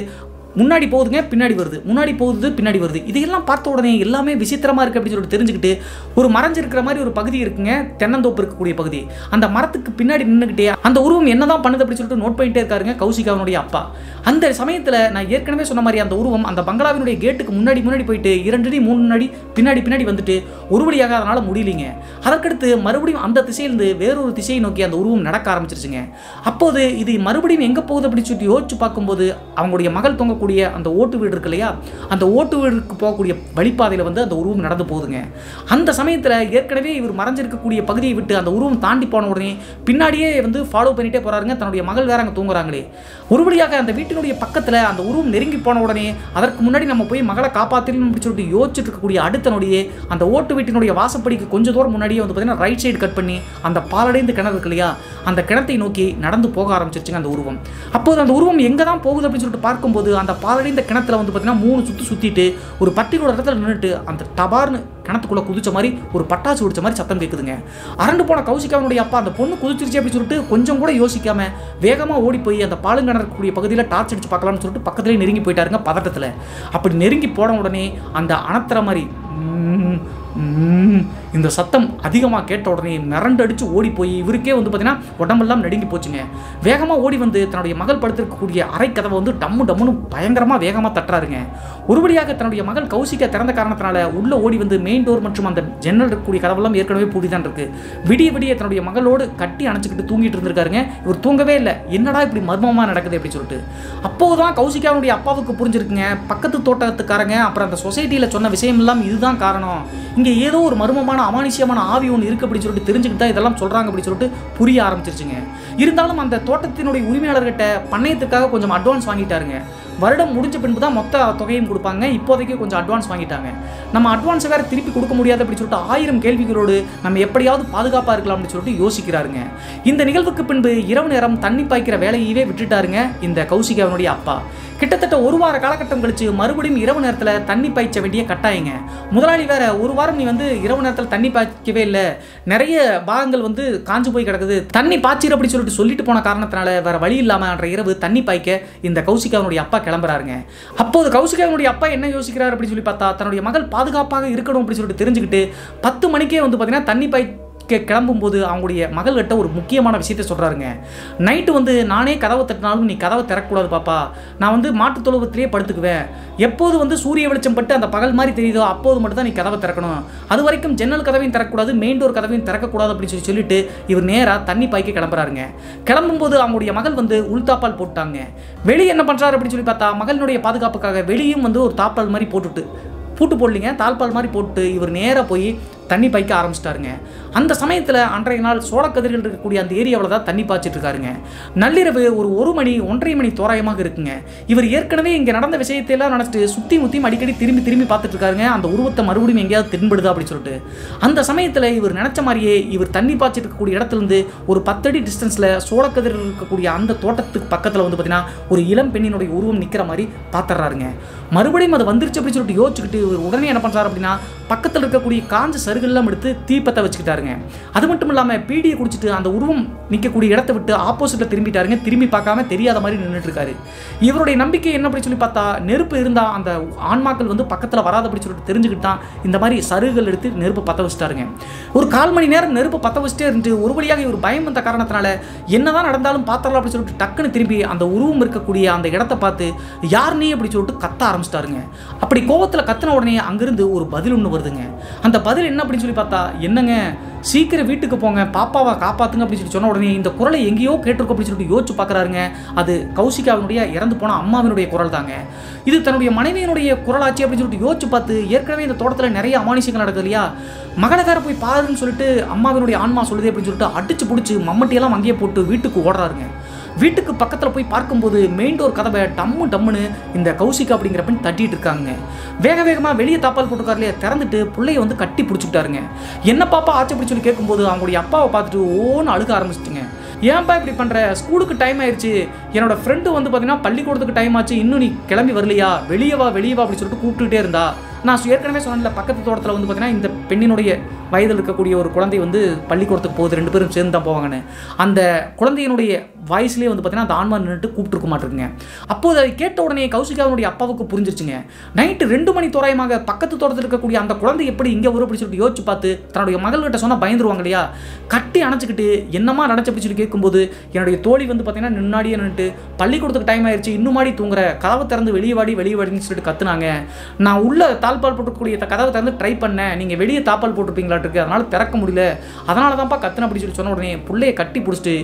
முன்னாடி போகுதுங்க பின்னாடி வருது. முன்னாடி போகுது பின்னாடி வருது. இதையெல்லாம் பார்த்த உடனே எல்லாமே விசித்திரமாக இருக்குது அப்படின்னு சொல்லிட்டு தெரிஞ்சுக்கிட்டு ஒரு மறைஞ்சிருக்கிற மாதிரி ஒரு பகுதி இருக்குங்க தென்னந்தோப்பு இருக்கக்கூடிய பகுதி. அந்த மரத்துக்கு பின்னாடி நின்றுக்கிட்டே அந்த உருவம் என்னதான் பண்ணுது அப்படின்னு சொல்லிட்டு நோட் பண்ணிட்டே இருக்காருங்க கௌசிகாவினுடைய அப்பா. அந்த சமயத்தில் நான் ஏற்கனவே சொன்ன மாதிரி அந்த உருவம் அந்த பங்களாவினுடைய கேட்டுக்கு முன்னாடி முன்னாடி போயிட்டு இரண்டு அடி மூணு அடி பின்னாடி பின்னாடி வந்துட்டு ஒரு வழியாக அதனால் முடியலைங்க. அதற்கடுத்து மறுபடியும் அந்த திசையிலிருந்து வேறொரு திசையை நோக்கி அந்த உருவம் நடக்க ஆரம்பிச்சிருச்சுங்க. அப்போது இது மறுபடியும் எங்கே போகுது அப்படின்னு சொல்லிட்டு யோசிச்சு பார்க்கும்போது அவங்களுடைய மகள் தொங்க போகக்கூடிய அந்த ஓட்டு வீடு இருக்கு இல்லையா? அந்த ஓட்டு வீடுக்கு போகக்கூடிய வழிப்பாதையில் வந்து அந்த உருவம் நடந்து போகுதுங்க. அந்த சமயத்தில் ஏற்கனவே இவர் மறைஞ்சிருக்கக்கூடிய பகுதியை விட்டு அந்த உருவம் தாண்டி போன உடனே பின்னாடியே வந்து ஃபாலோ பண்ணிட்டே போறாருங்க. தன்னுடைய மகள் வேற அங்கே தூங்குறாங்களே. ஒருபடியாக அந்த வீட்டினுடைய பக்கத்தில் அந்த உருவம் நெருங்கி போன உடனே அதற்கு முன்னாடி நம்ம போய் மகளை காப்பாற்றணும் அப்படின்னு சொல்லிட்டு யோசிச்சுட்டு இருக்கக்கூடிய அடுத்தனுடைய அந்த ஓட்டு வீட்டினுடைய வாசப்படிக்கு கொஞ்சம் தூரம் முன்னாடியே வந்து பார்த்தீங்கன்னா ரைட் சைடு கட் பண்ணி அந்த பாலடைந்து கிணறு இருக்கு இல்லையா? அந்த கிணத்தை நோக்கி நடந்து போக ஆரம்பிச்சிருச்சுங்க அந்த உருவம். அப்போது அந்த உருவம் எங்கே தான் போகுது அப்படின்னு சொல்லிட்டு பார்க்கும்போது அந்த அந்த பாதடி இந்த கிணத்துல வந்து பார்த்தீங்கன்னா மூணு சுற்றி சுற்றிட்டு ஒரு பர்டிகுலர் இடத்துல நின்றுட்டு அந்த டபார்னு கிணத்துக்குள்ளே குதிச்ச மாதிரி ஒரு பட்டாசு வெடிச்ச மாதிரி சத்தம் கேட்குதுங்க அரண்டு போன கௌசிகாவனுடைய அப்பா அந்த பொண்ணு குதிச்சிருச்சு அப்படின்னு சொல்லிட்டு கொஞ்சம் கூட யோசிக்காம வேகமாக ஓடி போய் அந்த பாலுங்கிணறு இருக்கக்கூடிய பகுதியில் டார்ச் அடிச்சு பார்க்கலாம்னு சொல்லிட்டு பக்கத்துலேயே நெருங்கி போயிட்டாருங்க பதட்டத்தில். அப்படி நெருங்கி போன உடனே அந்த அணத்துற மாதிரி இந்த சத்தம் அதிகமாக கேட்ட உடனே மிரண்டு அடித்து ஓடி போய் இவருக்கே வந்து பார்த்தீங்கன்னா உடம்பெல்லாம் நடுங்கி போச்சுங்க. வேகமாக ஓடி வந்து தன்னுடைய மகள் படுத்திருக்கக்கூடிய அரை கதவை வந்து டம்மு டம்முன்னு பயங்கரமாக வேகமாக தட்டுறாருங்க. ஒருபடியாக தன்னுடைய மகள் கௌசிக்க திறந்த காரணத்தினால உள்ளே ஓடி வந்து மெயின் டோர் மற்றும் அந்த ஜன்னல் இருக்கக்கூடிய கதவெல்லாம் ஏற்கனவே பூட்டி தான் இருக்கு. விடிய விடிய தன்னுடைய மகளோடு கட்டி அணைச்சிக்கிட்டு தூங்கிட்டு இருந்திருக்காருங்க. இவர் தூங்கவே இல்லை. என்னடா இப்படி மர்மமாக நடக்குது அப்படின்னு சொல்லிட்டு. அப்போதான் கௌசிகாவுடைய அப்பாவுக்கு புரிஞ்சிருக்குங்க. பக்கத்து தோட்டத்துக்காரங்க அப்புறம் அந்த சொசைட்டியில் சொன்ன விஷயம் எல்லாம் இதுதான் காரணம். இங்கே ஏதோ ஒரு மர்மமான அமானுஷ்யமான ஆவி ஒன்று இருக்கு அப்படின்னு சொல்லிட்டு தெரிஞ்சுக்கிட்டு தான் இதெல்லாம் சொல்கிறாங்க அப்படின்னு சொல்லிட்டு புரிய ஆரம்பிச்சிருச்சுங்க. இருந்தாலும் அந்த தோட்டத்தினுடைய உரிமையாளர்கிட்ட பண்ணையத்துக்காக கொஞ்சம் அட்வான்ஸ் வாங்கிட்டாருங்க. வருடம் முடிஞ்ச பின்பு தான் மொத்த தொகையும் கொடுப்பாங்க. இப்போதைக்கு கொஞ்சம் அட்வான்ஸ் வாங்கிட்டாங்க. நம்ம அட்வான்ஸை வேறு திருப்பி கொடுக்க முடியாது அப்படின்னு சொல்லிட்டு ஆயிரம் கேள்விகளோடு நம்ம எப்படியாவது பாதுகாப்பாக இருக்கலாம் அப்படின்னு சொல்லிட்டு யோசிக்கிறாருங்க. இந்த நிகழ்வுக்கு பின்பு இரவு நேரம் தண்ணி பாய்க்கிற வேலையவே விட்டுட்டாருங்க இந்த கௌசிகாவினுடைய அப்பா. கிட்டத்தட்ட ஒரு வார காலகட்டம் கழிச்சு மறுபடியும் இரவு நேரத்தில் தண்ணி பாய்ச்ச வேண்டிய கட்டாயங்க. முதலாளி வேற ஒரு வாரம் நீ வந்து இரவு நேரத்தில் தண்ணி பாய்க்கவே இல்லை. நிறைய பாகங்கள் வந்து காஞ்சு போய் கிடக்குது. தண்ணி பாய்ச்சிரு அப்படின்னு சொல்லிட்டு சொல்லிட்டு போன காரணத்தினால வேற வழி இல்லாமல் இரவு தண்ணி பாய்க்க இந்த கௌசிகாவினுடைய அப்பா கிளம்புறாருங்க. அப்போது கௌசிகாவினுடைய அப்பா என்ன யோசிக்கிறார் அப்படின்னு சொல்லி பார்த்தா தன்னுடைய மகள் பாதுகாப்பாக இருக்கணும் அப்படின்னு சொல்லிட்டு தெரிஞ்சுக்கிட்டு பத்து மணிக்கே வந்து பார்த்தீங்கன்னா தண்ணி பாய் கிளம்பும்போது அவங்களுடைய மகள்கிட்ட ஒரு முக்கியமான விஷயத்த சொல்கிறாருங்க நைட்டு வந்து நானே கதவை தட்டினாலும் நீ கதவை திறக்கக்கூடாது பாப்பா. நான் வந்து மாட்டுத் தொழுவத்திலேயே படுத்துக்குவேன். எப்போது வந்து சூரிய வெளிச்சம் பட்டு அந்த பகல் மாதிரி தெரியுதோ அப்போது மட்டும் தான் நீ கதவை திறக்கணும். அது வரைக்கும் ஜன்னல் கதவையும் திறக்கக்கூடாது மெயின் டோர் கதவையும் திறக்கக்கூடாது அப்படின்னு சொல்லி சொல்லிட்டு இவர் நேராக தண்ணி பாய்க்க கிளம்புறாருங்க. கிளம்பும்போது அவங்களுடைய மகள் வந்து உள்தாப்பால் போட்டாங்க. வெளியே என்ன பண்ணுறாரு அப்படின்னு சொல்லி பார்த்தா மகளினுடைய பாதுகாப்புக்காக வெளியும் வந்து ஒரு தாப்பால் மாதிரி போட்டுட்டு பூட்டு போடலிங்க தாழ்பால் மாதிரி போட்டு இவர் நேராக போய் தண்ணி பாய்க்க ஆரம்பிச்சிட்டாருங்க. அந்த சமயத்தில் அன்றைய நாள் சோளக்கதிர்கள் இருக்கக்கூடிய அந்த ஏரியாவில் தான் தண்ணி பாய்ச்சிட்டு இருக்காருங்க. நள்ளிரவு ஒரு ஒரு மணி ஒன்றரை மணி தோராயமாக இருக்குங்க. இவர் ஏற்கனவே இங்கே நடந்த விஷயத்தையெல்லாம் நினச்சிட்டு சுற்றி முத்தியும் அடிக்கடி திரும்பி திரும்பி பார்த்துட்டு இருக்காருங்க. அந்த உருவத்தை மறுபடியும் எங்கேயாவது தென்படுதா அப்படின்னு சொல்லிட்டு. அந்த சமயத்தில் இவர் நினச்ச மாதிரியே இவர் தண்ணி பாய்ச்சிட்டு இருக்கக்கூடிய இடத்துலேருந்து ஒரு பத்தடி டிஸ்டன்ஸில் சோளக்கதிர் இருக்கக்கூடிய அந்த தோட்டத்துக்கு பக்கத்தில் வந்து பார்த்தீங்கன்னா ஒரு இளம் பெண்ணினுடைய உருவம் நிற்கிற மாதிரி பார்த்துட்றாருங்க. மறுபடியும் அது வந்துருச்சு அப்படின்னு சொல்லிட்டு யோசிச்சுக்கிட்டு இவர் உடனே என்ன பண்ணுறாரு அப்படின்னா பக்கத்தில் இருக்கக்கூடிய காஞ்ச சருகெல்லாம் எடுத்து தீப்பத்தை வச்சுக்கிட்டாருங்க. அது மட்டும் இல்லாமல் பீடியை குடிச்சிட்டு அந்த உருவம் நிற்கக்கூடிய இடத்த விட்டு ஆப்போசிட்டில் திரும்பிட்டாருங்க. திரும்பி பார்க்காம தெரியாத மாதிரி நின்றுட்டு இருக்காரு இவருடைய நம்பிக்கை என்ன அப்படி சொல்லி பார்த்தா நெருப்பு இருந்தால் அந்த ஆன்மாக்கள் வந்து பக்கத்தில் வராத அப்படி சொல்லிட்டு தெரிஞ்சுக்கிட்டு தான் இந்த மாதிரி சருகுகள் எடுத்து நெருப்பு பற்ற வச்சுட்டாருங்க. ஒரு கால் மணி நேரம் நெருப்பு பற்ற வச்சுட்டே இருந்து ஒரு வழியாக இவர் பயம் வந்த காரணத்தினால என்னதான் நடந்தாலும் பார்த்தரலாம் அப்படி சொல்லிட்டு டக்குன்னு திரும்பி அந்த உருவம் இருக்கக்கூடிய அந்த இடத்த பார்த்து யார் நீ? அப்படி சொல்லிட்டு கத்த ஆரம்பிச்சிட்டாருங்க. அப்படி கோவத்தில் கத்தின உடனே அங்கிருந்து ஒரு பதில் ஒன்று வருதுங்க. அந்த பதில் என்ன அப்படின்னு சொல்லி பார்த்தா என்னங்க? சீக்கிரம் வீட்டுக்கு போங்க பாப்பாவை காப்பாத்துங்க அப்படின்னு சொல்லி சொன்ன உடனே இந்த குரலை எங்கேயோ கேட்டிருக்கோம் அப்படின்னு சொல்லிட்டு யோசிச்சு பார்க்குறாருங்க. அது கௌசிகாவினுடைய இறந்து போன அம்மாவினுடைய குரல் தாங்க. இது தன்னுடைய மனைவியினுடைய குரலாச்சு அப்படின்னு சொல்லிட்டு யோசிச்சு பார்த்து ஏற்கனவே இந்த தோட்டத்தில் நிறைய அமானுஷங்கள் நடக்குது இல்லையா? மகளக்கார போய் பாருன்னு சொல்லிட்டு அம்மாவினுடைய ஆன்மா சொல்லுது அப்படின்னு சொல்லிட்டு அடிச்சு பிடிச்சி மம்மட்டியெல்லாம் அங்கேயே போட்டு வீட்டுக்கு ஓடுறாருங்க. வீட்டுக்கு பக்கத்தில் போய் பார்க்கும்போது மெயின் டோர் கதவை டம்மு டம்முன்னு இந்த கௌசிகா அப்படிங்கிற பெண் தட்டிட்டு இருக்காங்க. வேக வேகமாக வெளியே தாப்பால் போட்டுக்காரலையே திறந்துட்டு பிள்ளைய வந்து கட்டி பிடிச்சிக்கிட்டாருங்க. என்ன பாப்பா ஆச்சு? அப்படி சொல்லி கேட்கும்போது அவங்களுடைய அப்பாவை பார்த்துட்டு ஓன்னு அழுக ஆரம்பிச்சிட்டுங்க. ஏன்பா இப்படி பண்ணுற ஸ்கூலுக்கு டைம் ஆயிடுச்சு என்னோட ஃப்ரெண்டு வந்து பார்த்தீங்கன்னா பள்ளிக்கூடத்துக்கு டைம் ஆச்சு. இன்னும் நீ கிளம்பி வரலையா? வெளியே வா வெளியே வா அப்படின்னு சொல்லிட்டு கூப்பிட்டுட்டே இருந்தா. நான் ஏற்கனவே சொன்னேன்ல பக்கத்து தோட்டத்தில் வந்து பார்த்தீங்கன்னா இந்த பெண்ணினுடைய வயதில் இருக்கக்கூடிய ஒரு குழந்தை வந்து பள்ளிக்கூடத்துக்கு போகுது. ரெண்டு பேரும் சேர்ந்து தான் போவாங்கன்னு. அந்த குழந்தையினுடைய வாய்ஸ்லேயே வந்து பார்த்தீங்கன்னா அந்த ஆன்மா நின்றுட்டு கூப்பிட்டுருக்க மாட்டிருக்குங்க. அப்போது அதை கேட்ட உடனே கௌசிகாவினுடைய அப்பாவுக்கு புரிஞ்சிருச்சுங்க. நைட்டு ரெண்டு மணி தோராயமாக பக்கத்து தோட்டத்தில் இருக்கக்கூடிய அந்த குழந்தை எப்படி இங்கே வரும் அப்படி சொல்லிட்டு யோசிச்சு பார்த்து தன்னுடைய மகள்கிட்ட சொன்னால் பயந்துருவாங்க இல்லையா? கட்டி அணைச்சிக்கிட்டு என்னமா நடச்ச அப்படி சொல்லி கேட்கும்போது என்னுடைய தோழி வந்து பார்த்தீங்கன்னா முன்னாடியே நின்றுட்டு பள்ளிக்கூடத்துக்கு டைம் ஆயிடுச்சு இன்னும் மாடி தூங்குற கதவை திறந்து வெளியே வாடி வெளியே வாடின்னு சொல்லிட்டு கத்துனாங்க. நான் உள்ள தாழ்பால் போட்டுக்கூடிய கதவை திறந்து ட்ரை பண்ணேன். நீங்கள் வெளியே தாப்பால் போட்டிருப்பீங்களாட்டுருக்கு அதனால் திறக்க முடியல. அதனால தான்ப்பா கத்துன அப்படி சொல்லி சொன்ன உடனே பிள்ளைய கட்டி பிடிச்சிட்டு